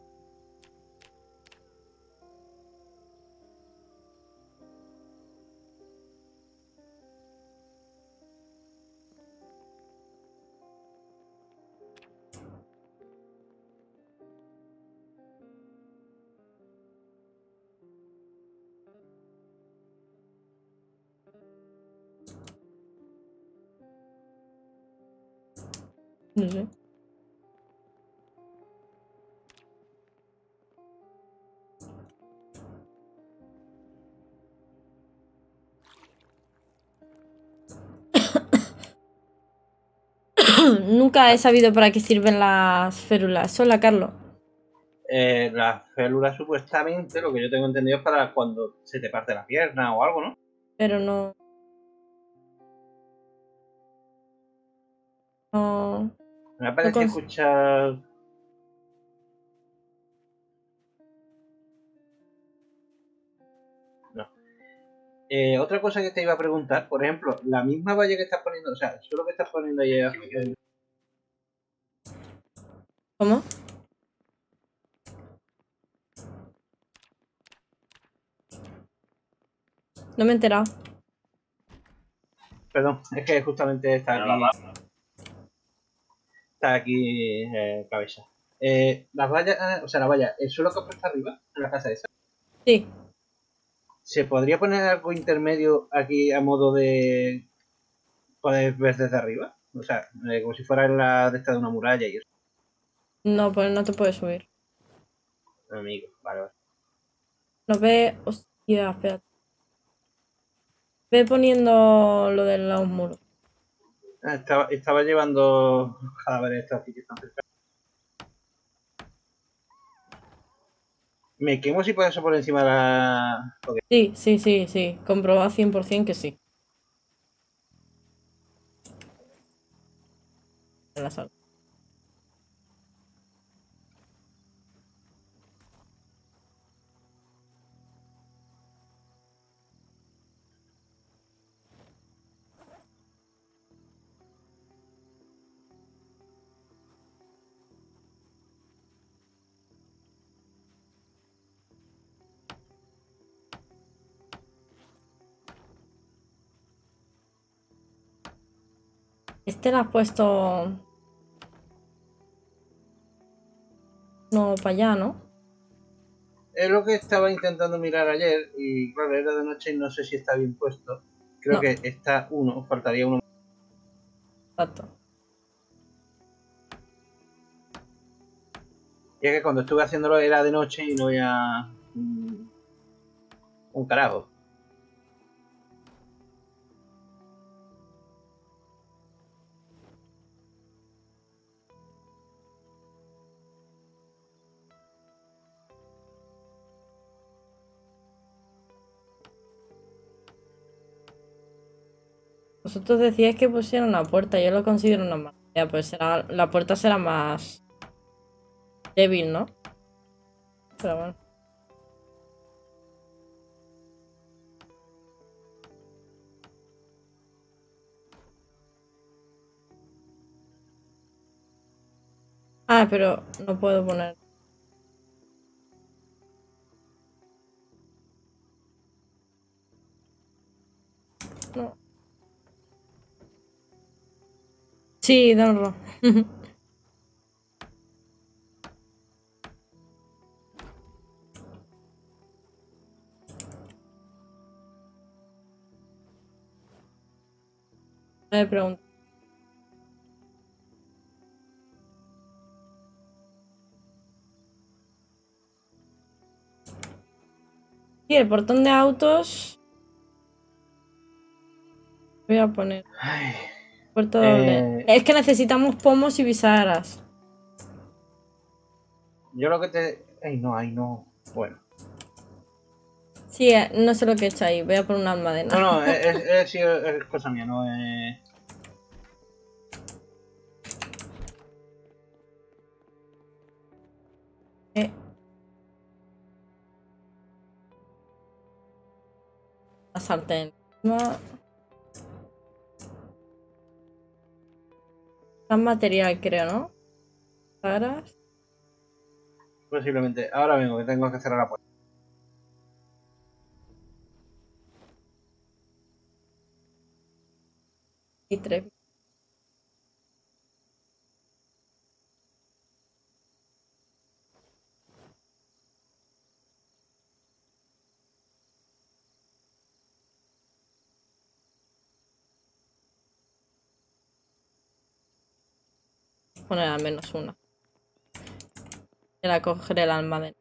S1: Nunca he sabido para qué sirven las férulas. Hola, Carlos.
S2: Eh, las férulas supuestamente, lo que yo tengo entendido es para cuando se te parte la pierna o algo, ¿no?
S1: Pero no. No.
S2: Me parece
S1: cons-
S2: escuchar... No. Eh, otra cosa que te iba a preguntar, por ejemplo, la misma valla que estás poniendo, o sea, suelo que estás poniendo ahí eh,
S1: ¿Cómo? No me he enterado.
S2: Perdón, es que justamente está aquí. Está aquí eh, cabeza. Eh, las vallas, ah, o sea, la valla, el suelo que puesto arriba, en la casa esa,
S1: Sí.
S2: ¿se podría poner algo intermedio aquí a modo de poder ver desde arriba? O sea, eh, como si fuera la de esta de una muralla y eso.
S1: No, pues no te puedes subir.
S2: Amigo, vale, vale.
S1: Lo ve. Hostia, espérate. Ve poniendo lo de los muros.
S2: Ah, Estaba, estaba llevando cadáveres estos aquí que están cerca. Me quemo si puedo eso por encima de la. ok.
S1: Sí, sí, sí, sí. Comprobado 100% que sí. En la sala. Este lo has puesto. No, para allá, ¿no?
S2: Es lo que estaba intentando mirar ayer y claro, era de noche y no sé si está bien puesto. Creo
S1: No.
S2: que está uno, faltaría uno.
S1: Exacto.
S2: Y es que cuando estuve haciéndolo era de noche y no había un carajo.
S1: Vosotros decíais que pusieran una puerta, yo lo considero una mala idea, pues será, la puerta será más débil, ¿no? Pero bueno. Ah, pero no puedo poner. No. Sí, Donro. Me pregunto. Sí, el portón de autos. Voy a poner. Puerta doble.
S2: Eh.
S1: Es que necesitamos pomos y bisagras.
S2: yo lo que te. Ay, no, ay, no. Bueno.
S1: Sí, eh, no sé lo que he hecho ahí. Voy a poner un alma de
S2: No, no, es, es, es- sí, es cosa mía, no es.
S1: Eh. La sartén. No. En material, creo, ¿no? Bisagras.
S2: Posiblemente. Ahora vengo, que tengo que cerrar la puerta.
S1: Y tres. Poner al menos una. Y la cogeré el almacén.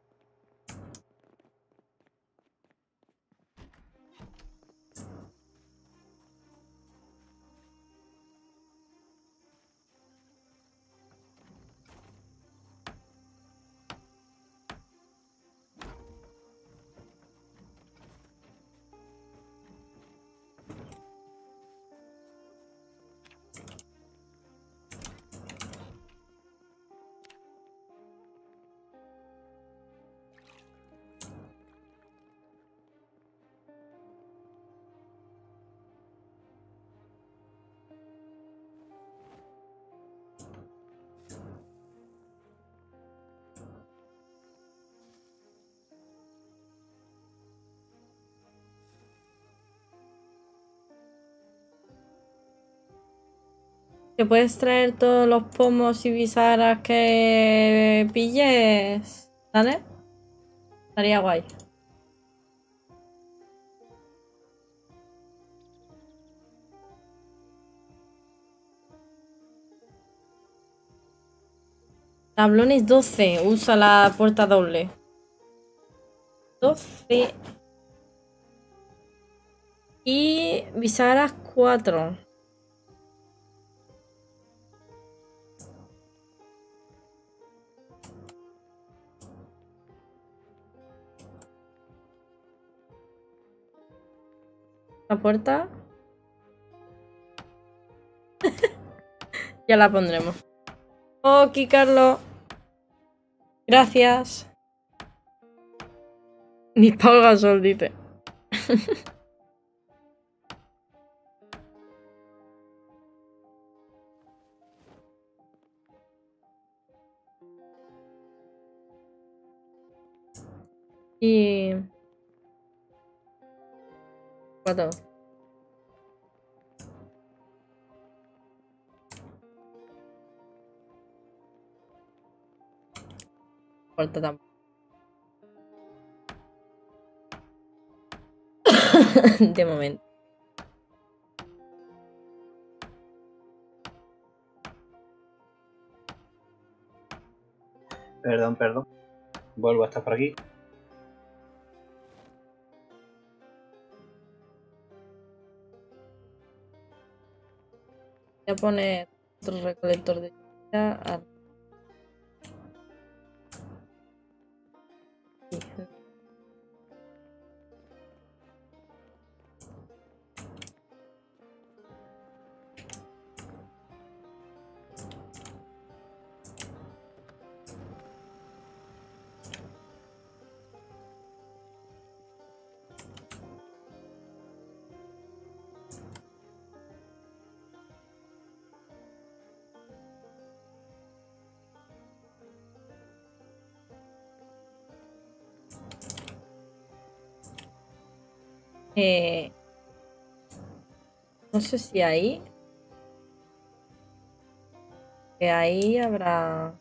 S1: ¿Te puedes traer todos los pomos y bisagras que pilles? ¿Vale? Estaría guay. Tablones 12. Usa la puerta doble. 12. Y bisagras 4. La puerta. ya la pondremos. Ok, Carlos. Gracias. Ni Pau Gasol dice. y... Puerta tampoco. De momento.
S2: Perdón, perdón. Vuelvo a estar por aquí.
S1: Voy a poner otro recolector de lluvia Eh, no sé si ahí. Que ahí habrá.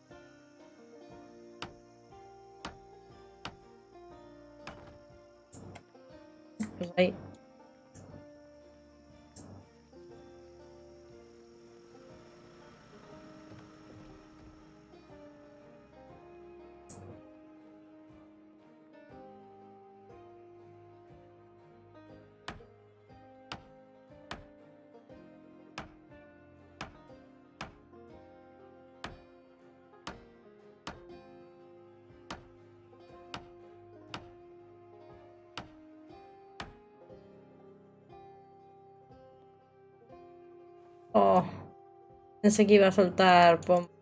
S1: Pues ahí. Oh, pensé que iba a soltar pom.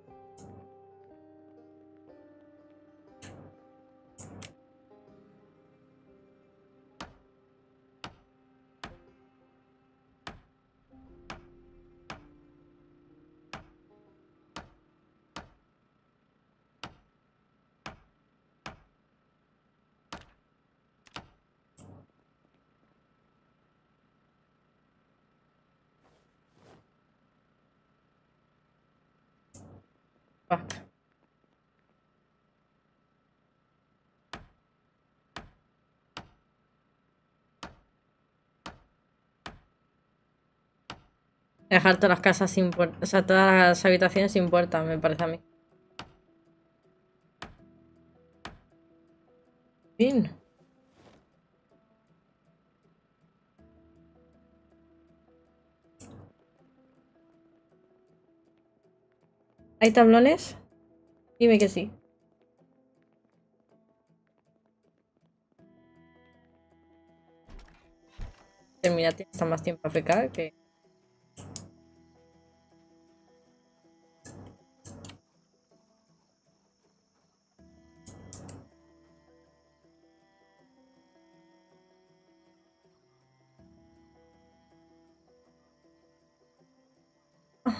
S1: Dejar todas las casas sin puerta, o sea, todas las habitaciones sin puerta, me parece a mí. Fin. ¿Hay tablones? Dime que sí. Termina, está más tiempo AFK que...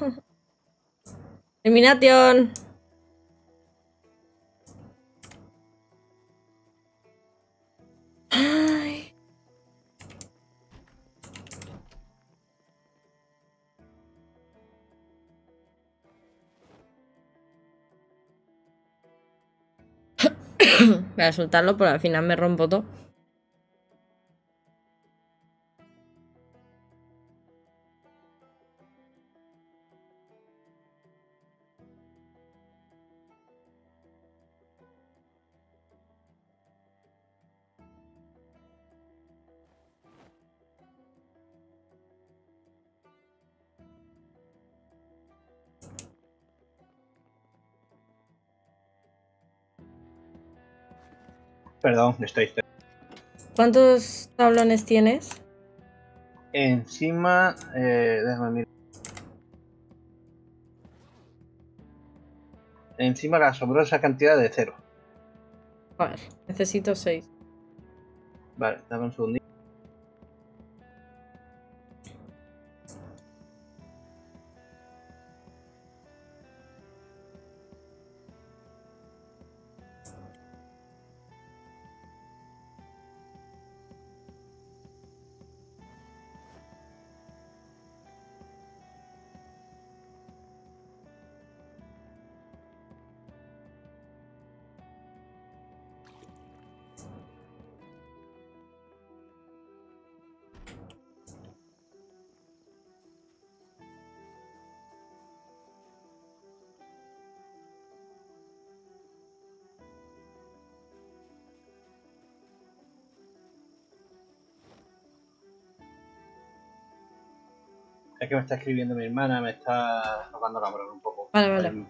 S1: Termination. Ay. Voy a soltarlo, pero al final me rompo todo.
S2: Perdón, estoy.
S1: ¿Cuántos tablones tienes?
S2: Encima, eh, déjame mirar. Encima la asombrosa cantidad de cero.
S1: Vale, necesito seis.
S2: Vale, dame un segundito. Es que me está escribiendo mi hermana, me está tocando la moral un poco.
S1: Vale, vale.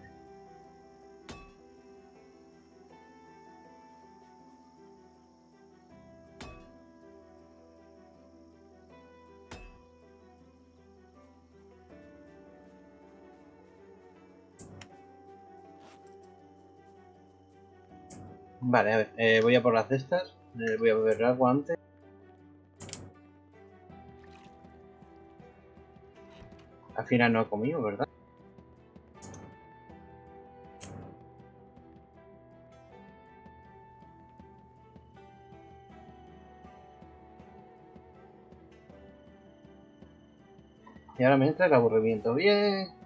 S2: Vale, a ver, eh, voy a por las de estas. eh, voy a beber agua antes. final no ha comido, ¿verdad? Y ahora me entra el aburrimiento. Bien.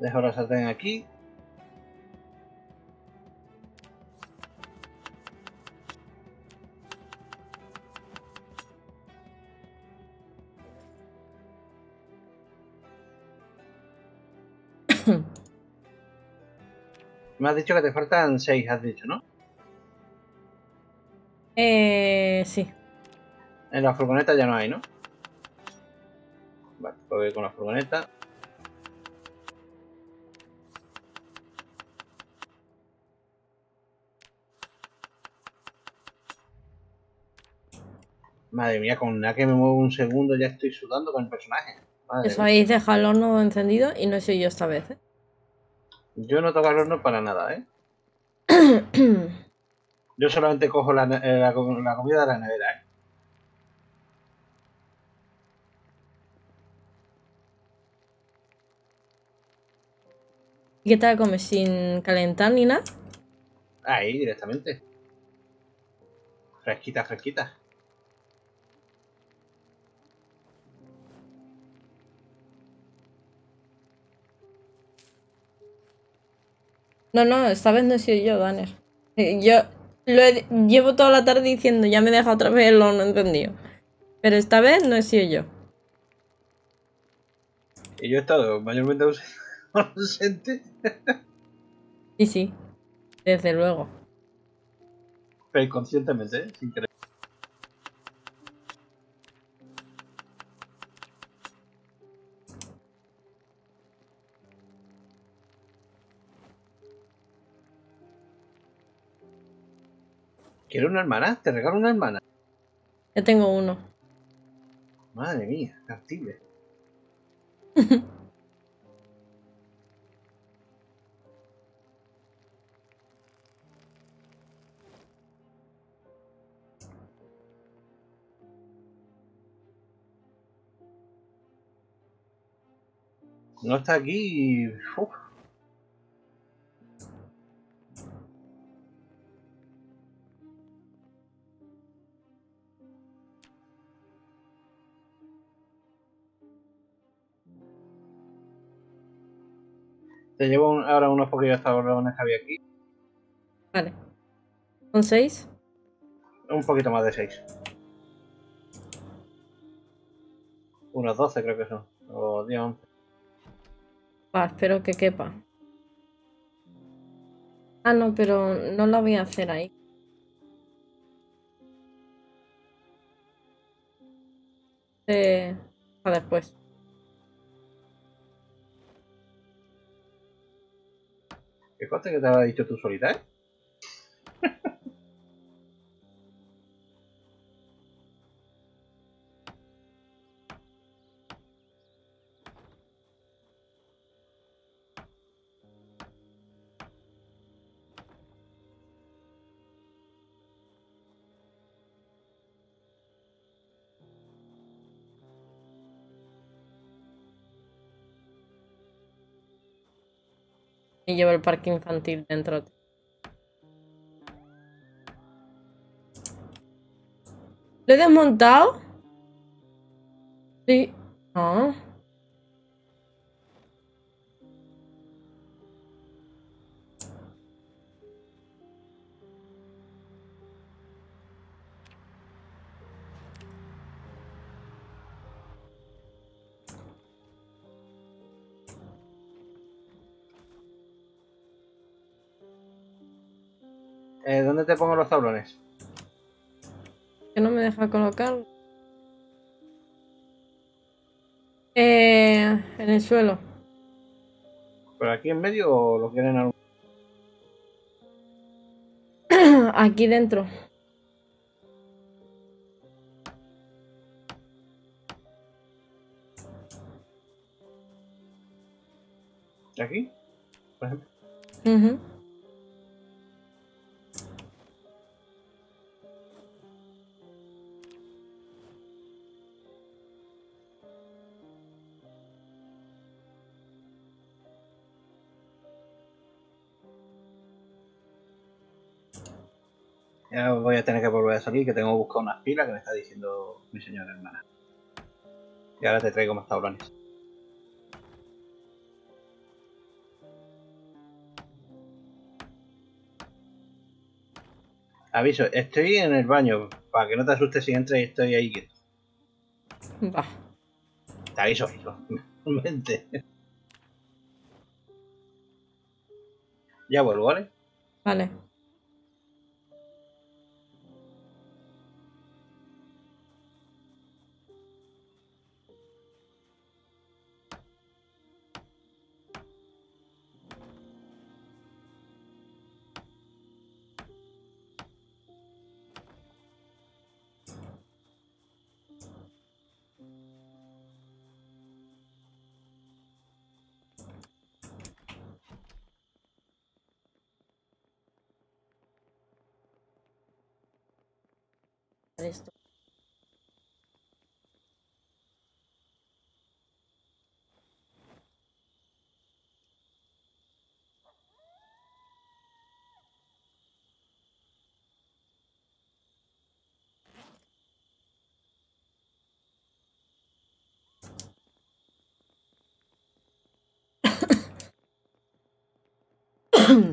S2: Dejo la sartén aquí. Me has dicho que te faltan 6, has dicho, ¿no?
S1: Eh, sí.
S2: En la furgoneta ya no hay, ¿no? Vale, pues voy con la furgoneta. Madre mía, con nada que me muevo un segundo ya estoy sudando con el personaje. Madre
S1: Eso habéis dejado el horno encendido y no soy yo esta vez, ¿eh?
S2: Yo no toco el horno para nada, ¿eh? Yo solamente cojo la, eh, la co- la comida de la nevera, ¿eh?
S1: ¿Y qué tal comes? ¿Sin calentar ni nada?
S2: Ahí, directamente. Fresquita, fresquita.
S1: No, no, esta vez no he sido yo, Daniel. Eh, Yo lo he- llevo toda la tarde diciendo, ya me deja otra vez el horno encendido. Pero esta vez no he sido yo.
S2: Y yo he estado mayormente aus- ausente,
S1: Sí, sí. Desde luego.
S2: pero inconscientemente, ¿eh? Sin querer. ¿Quiero una hermana? ¿Te regalo una hermana?
S1: Ya tengo uno.
S2: Madre mía, captible. No está aquí. uf. Te llevo un- ahora unos poquillos tablones que había aquí.
S1: Vale. ¿Con seis?
S2: Un poquito más de 6. Unos 12 creo que son. O 10, 11.
S1: Va, espero que quepa. Ah, no, pero no la voy a hacer ahí. Eh, a después.
S2: ¿Qué cosa que te había dicho tú solita,
S1: Y llevo el parque infantil dentro. ¿Lo he desmontado? Sí. No.
S2: Te pongo los tablones?
S1: Que no me deja colocar. Eh, en el suelo.
S2: ¿Por aquí en medio o lo quieren algún...
S1: Aquí dentro.
S2: aquí? Por ejemplo.
S1: Ujú.
S2: Ya a tener que volver a salir, que tengo que buscar unas pilas que me está diciendo mi señora hermana. Y ahora te traigo más tablones. Aviso, estoy en el baño, para que no te asustes si entras y estoy ahí quieto.
S1: Va.
S2: Te aviso, aviso. Vente. Ya vuelvo, ¿vale?
S1: Vale. Carmen.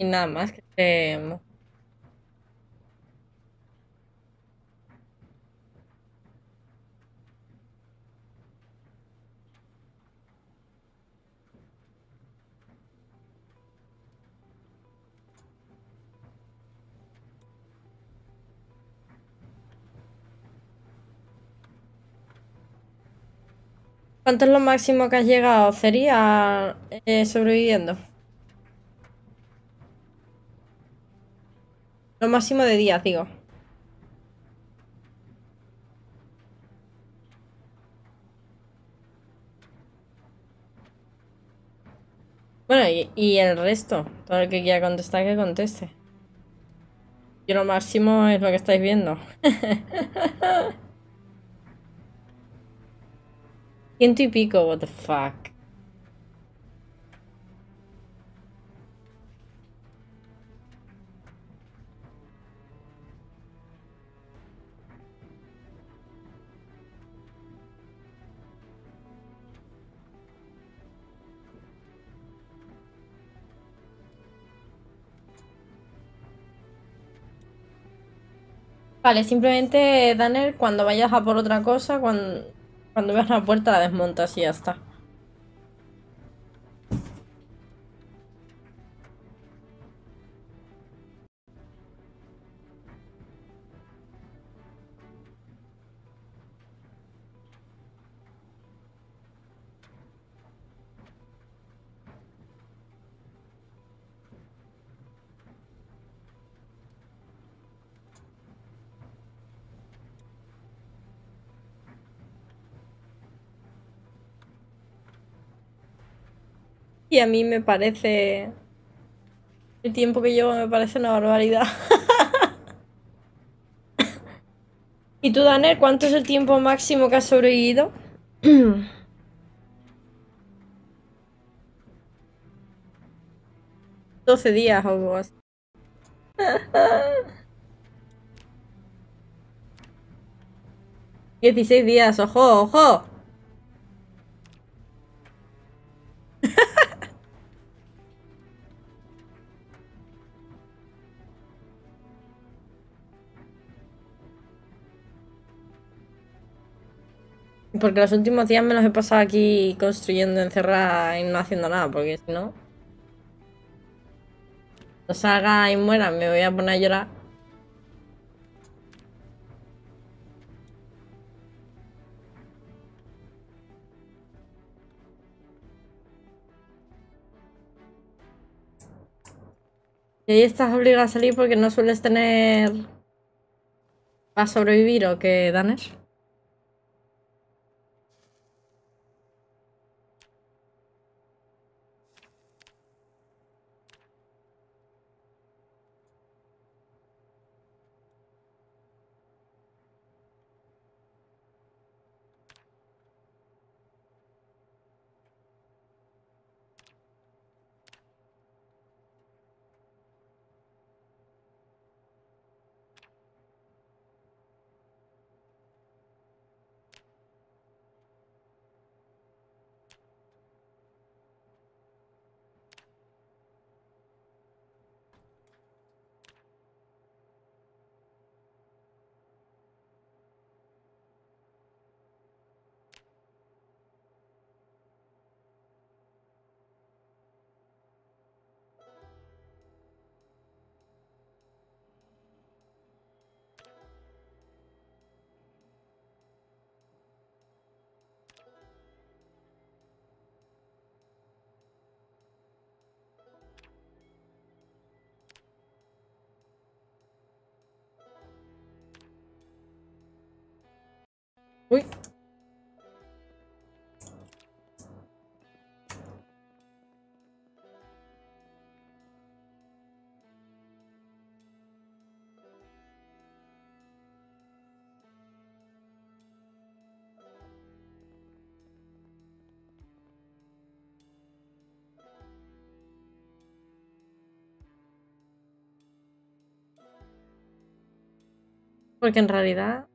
S1: Y nada más que te... ¿Cuánto es lo máximo que has llegado, Sería eh, sobreviviendo? Lo máximo de días, digo. Bueno, y, y el resto. Todo el que quiera contestar, que conteste. Yo lo máximo es lo que estáis viendo. Ciento y pico, what the fuck. Vale, simplemente, Daniel, cuando vayas a por otra cosa, cuando, cuando veas la puerta la desmontas y ya está. Y a mí me parece... El tiempo que llevo me parece una barbaridad. ¿Y tú, Daniel, cuánto es el tiempo máximo que has sobrevivido? 12 días o algo así. 16 días, ojo, ojo. Porque los últimos días me los he pasado aquí construyendo encerrada y no haciendo nada, porque si no... No salga y muera, me voy a poner a llorar. Y ahí estás obligada a salir porque no sueles tener... ¿Para sobrevivir o qué, Danes? Porque en realidad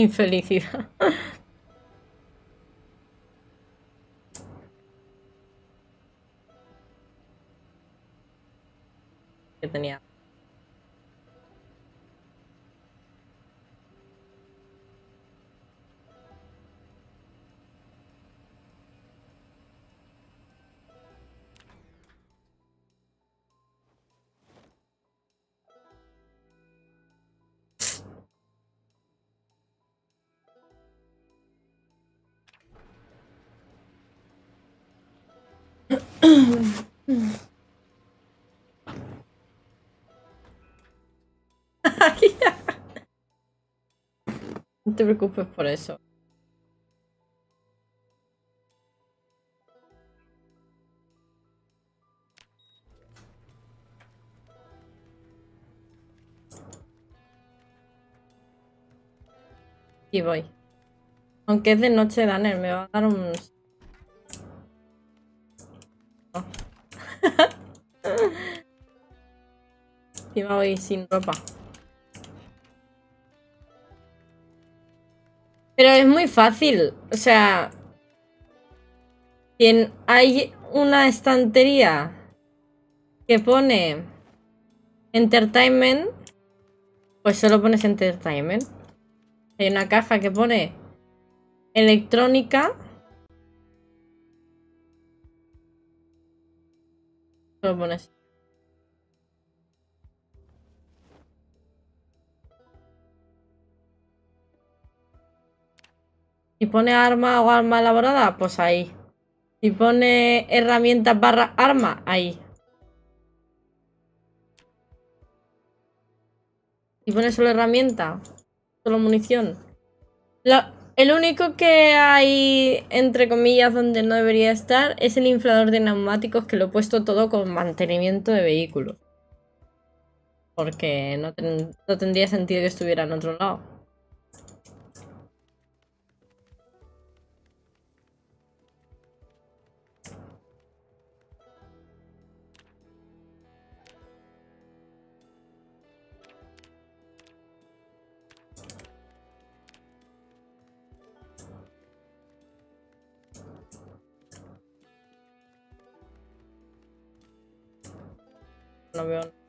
S1: Infelicidad. que tenía. No te preocupes por eso. Y voy. Aunque es de noche, Daniel, me va a dar un... Encima voy sin ropa. Pero es muy fácil. O sea... hay una estantería que pone entertainment, pues solo pones entertainment. Hay una caja que pone electrónica. Solo pones. Si pone arma o arma elaborada, pues ahí. Si pone herramientas barra arma, ahí. Si pone solo herramienta, solo munición. El único que hay, entre comillas, donde no debería estar es el inflador de neumáticos que lo he puesto todo con mantenimiento de vehículos. Porque no, no tendría sentido que estuviera en otro lado. No veo.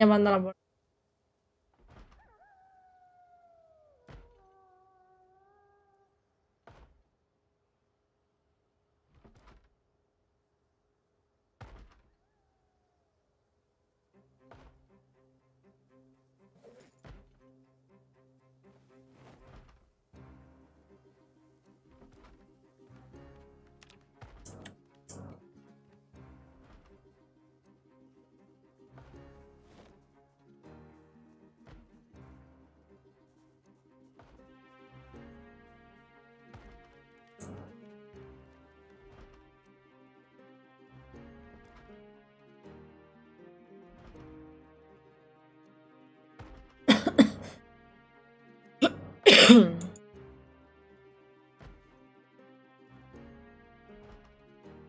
S1: Llamando a la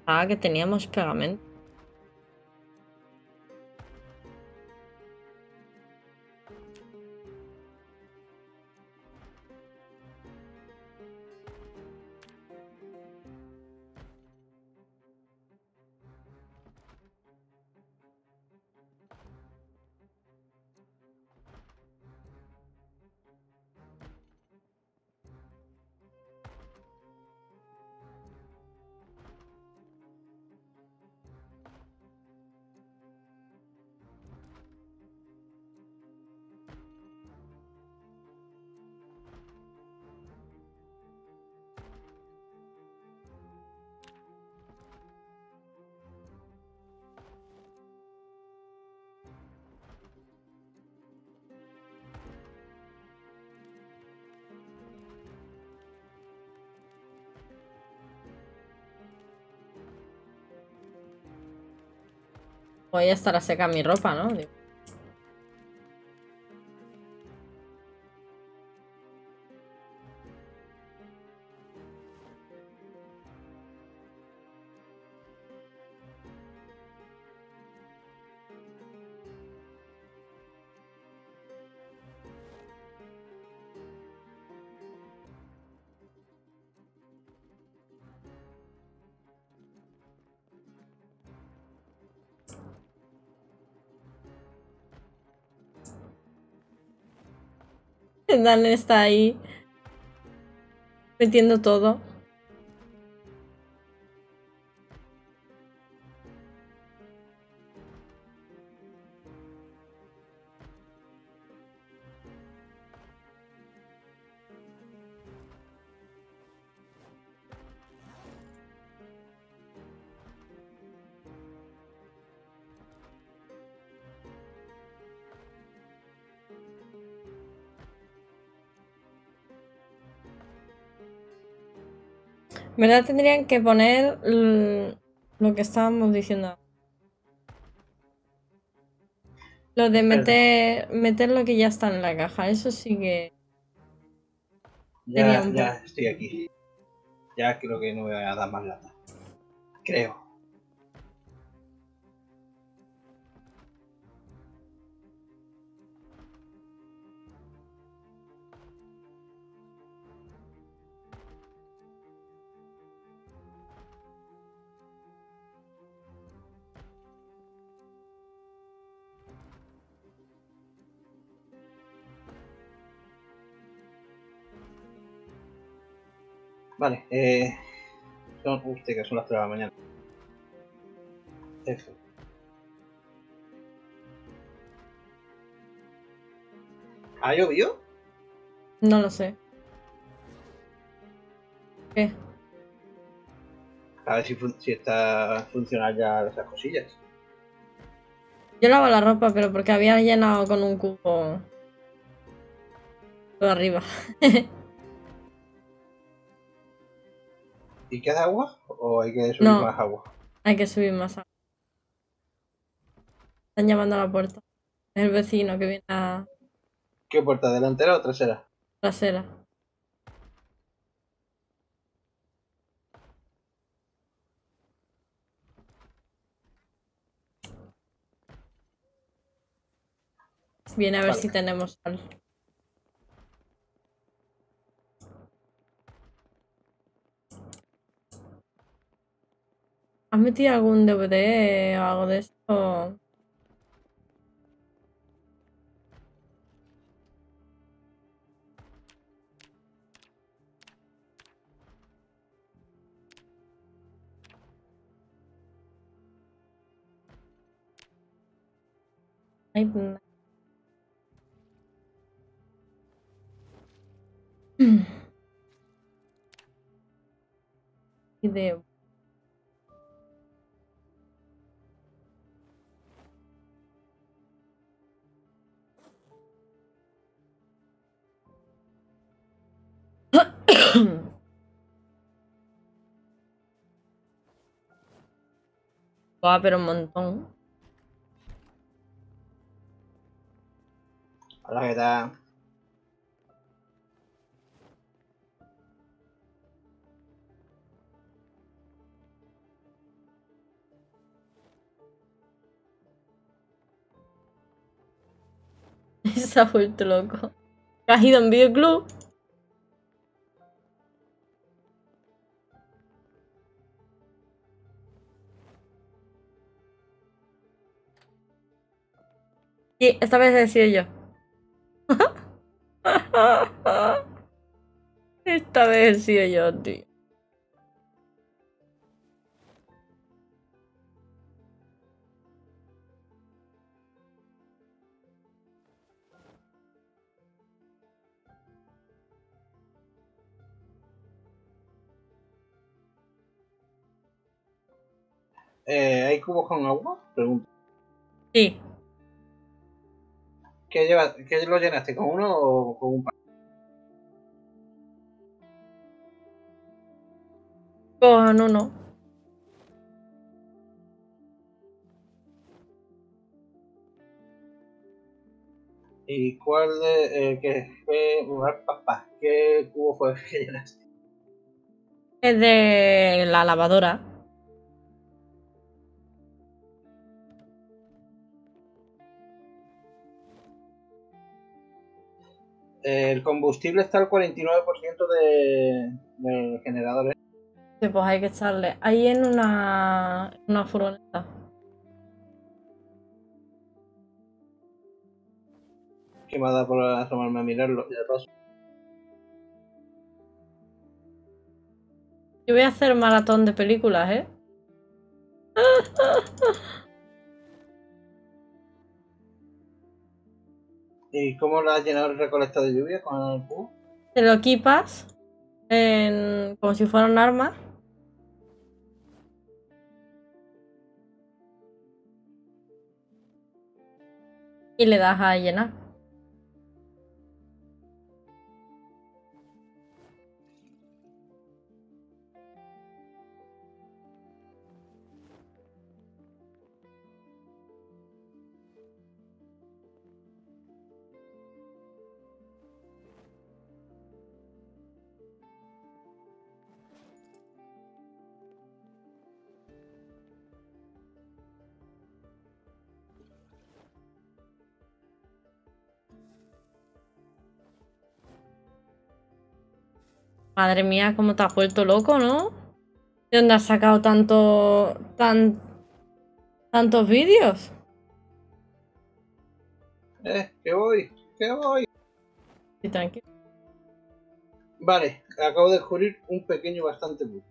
S1: ah, que teníamos pegamento. Voy a estar a seca mi ropa, ¿no? Dan está ahí metiendo todo. ¿Verdad? Tendrían que poner lo que estábamos diciendo. Lo de meter, meter lo que ya está en la caja, eso sí que.
S2: Ya, ya estoy aquí. Ya creo que no voy a dar más lata. Creo. Vale, eh. Son, usted, que son las 3 de la mañana. F. ¿Ha llovido?
S1: No lo sé. ¿Qué?
S2: A ver si, si está funcionando ya esas cosillas.
S1: Yo lavo la ropa, pero porque había llenado con un cubo. Todo arriba.
S2: ¿Y queda agua? ¿O hay que subir más agua?
S1: Hay que subir más agua. Están llamando a la puerta. Es el vecino que viene a.
S2: ¿Qué puerta? ¿Delantera o trasera?
S1: Trasera. Viene a ver si tenemos sal. ¿Has metido algún DVD o algo de esto? Ay, Video. Guau, pero un montón.
S2: Hola, ¿qué tal?
S1: Se ha vuelto loco. ¿Has ido en videoclub? Sí, esta vez he sido yo. Esta vez he sido yo, tío.
S2: Eh, ¿Hay cubos con agua? Pregunto.
S1: Sí,
S2: ¿Qué, lleva, ¿Qué lo llenaste? ¿Con uno o con un par?
S1: con uno.
S2: ¿Y cuál de. Eh, qué, qué, papá, ¿Qué cubo fue que llenaste?
S1: Es de la lavadora.
S2: El combustible está al 49% de, del generador. ¿eh?
S1: Sí, pues hay que echarle. Ahí en una, una furgoneta.
S2: Que me ha dado por asomarme a mirarlo. Y de paso.
S1: Yo voy a hacer maratón de películas, ¿eh?
S2: ¿Y cómo lo has llenado el recolector de lluvia con el cubo?
S1: Te lo equipas como si fuera un arma. Y le das a llenar. Madre mía, cómo te has vuelto loco, ¿no? ¿De dónde has sacado tanto, tan, tantos vídeos?
S2: Eh, que voy, que voy.
S1: Sí, tranquilo.
S2: Vale, acabo de descubrir un pequeño bastante bug.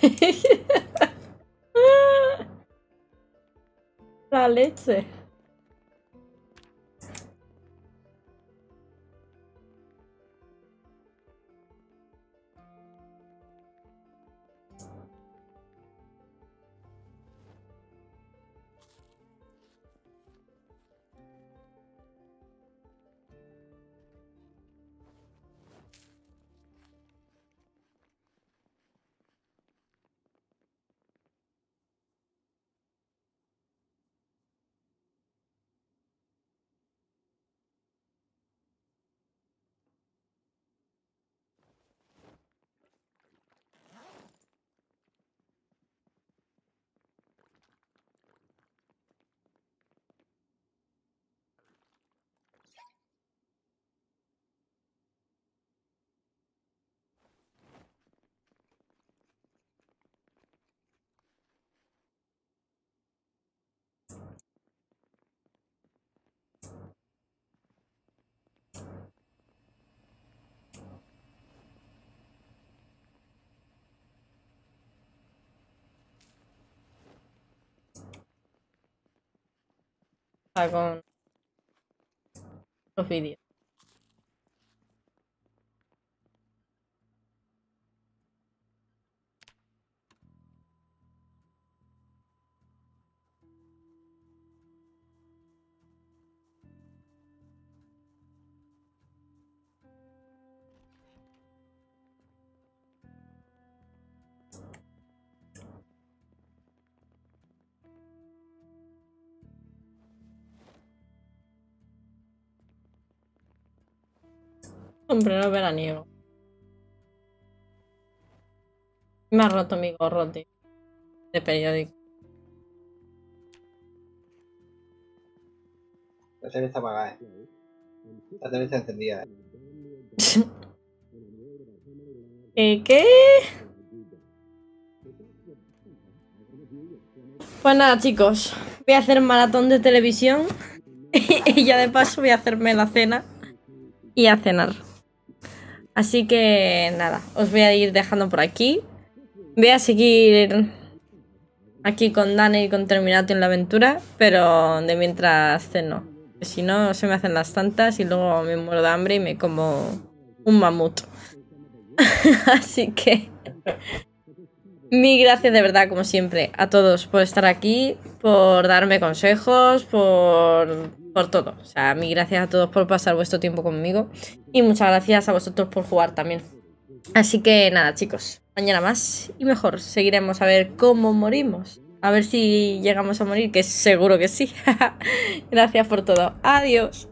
S1: La leche. Con los vídeos. Sombrero veraniego. Me ha roto mi gorro, tío. De periódico.
S2: La tele está apagada, eh. La tele está encendida, eh.
S1: ¿Qué? ¿Qué? Pues nada, chicos. Voy a hacer maratón de televisión. y ya de paso voy a hacerme la cena. Y a cenar. Así que nada, os voy a ir dejando por aquí. Voy a seguir aquí con Dani y con Terminato en la aventura, pero de mientras ceno. Si no, se me hacen las tantas y luego me muero de hambre y me como un mamut. Así que mil gracias de verdad, como siempre, a todos por estar aquí, por darme consejos, por por todo. O sea, mil gracias a todos por pasar vuestro tiempo conmigo y muchas gracias a vosotros por jugar también. Así que nada, chicos, mañana más y mejor. Seguiremos a ver cómo morimos. A ver si llegamos a morir, que seguro que sí. gracias por todo. Adiós.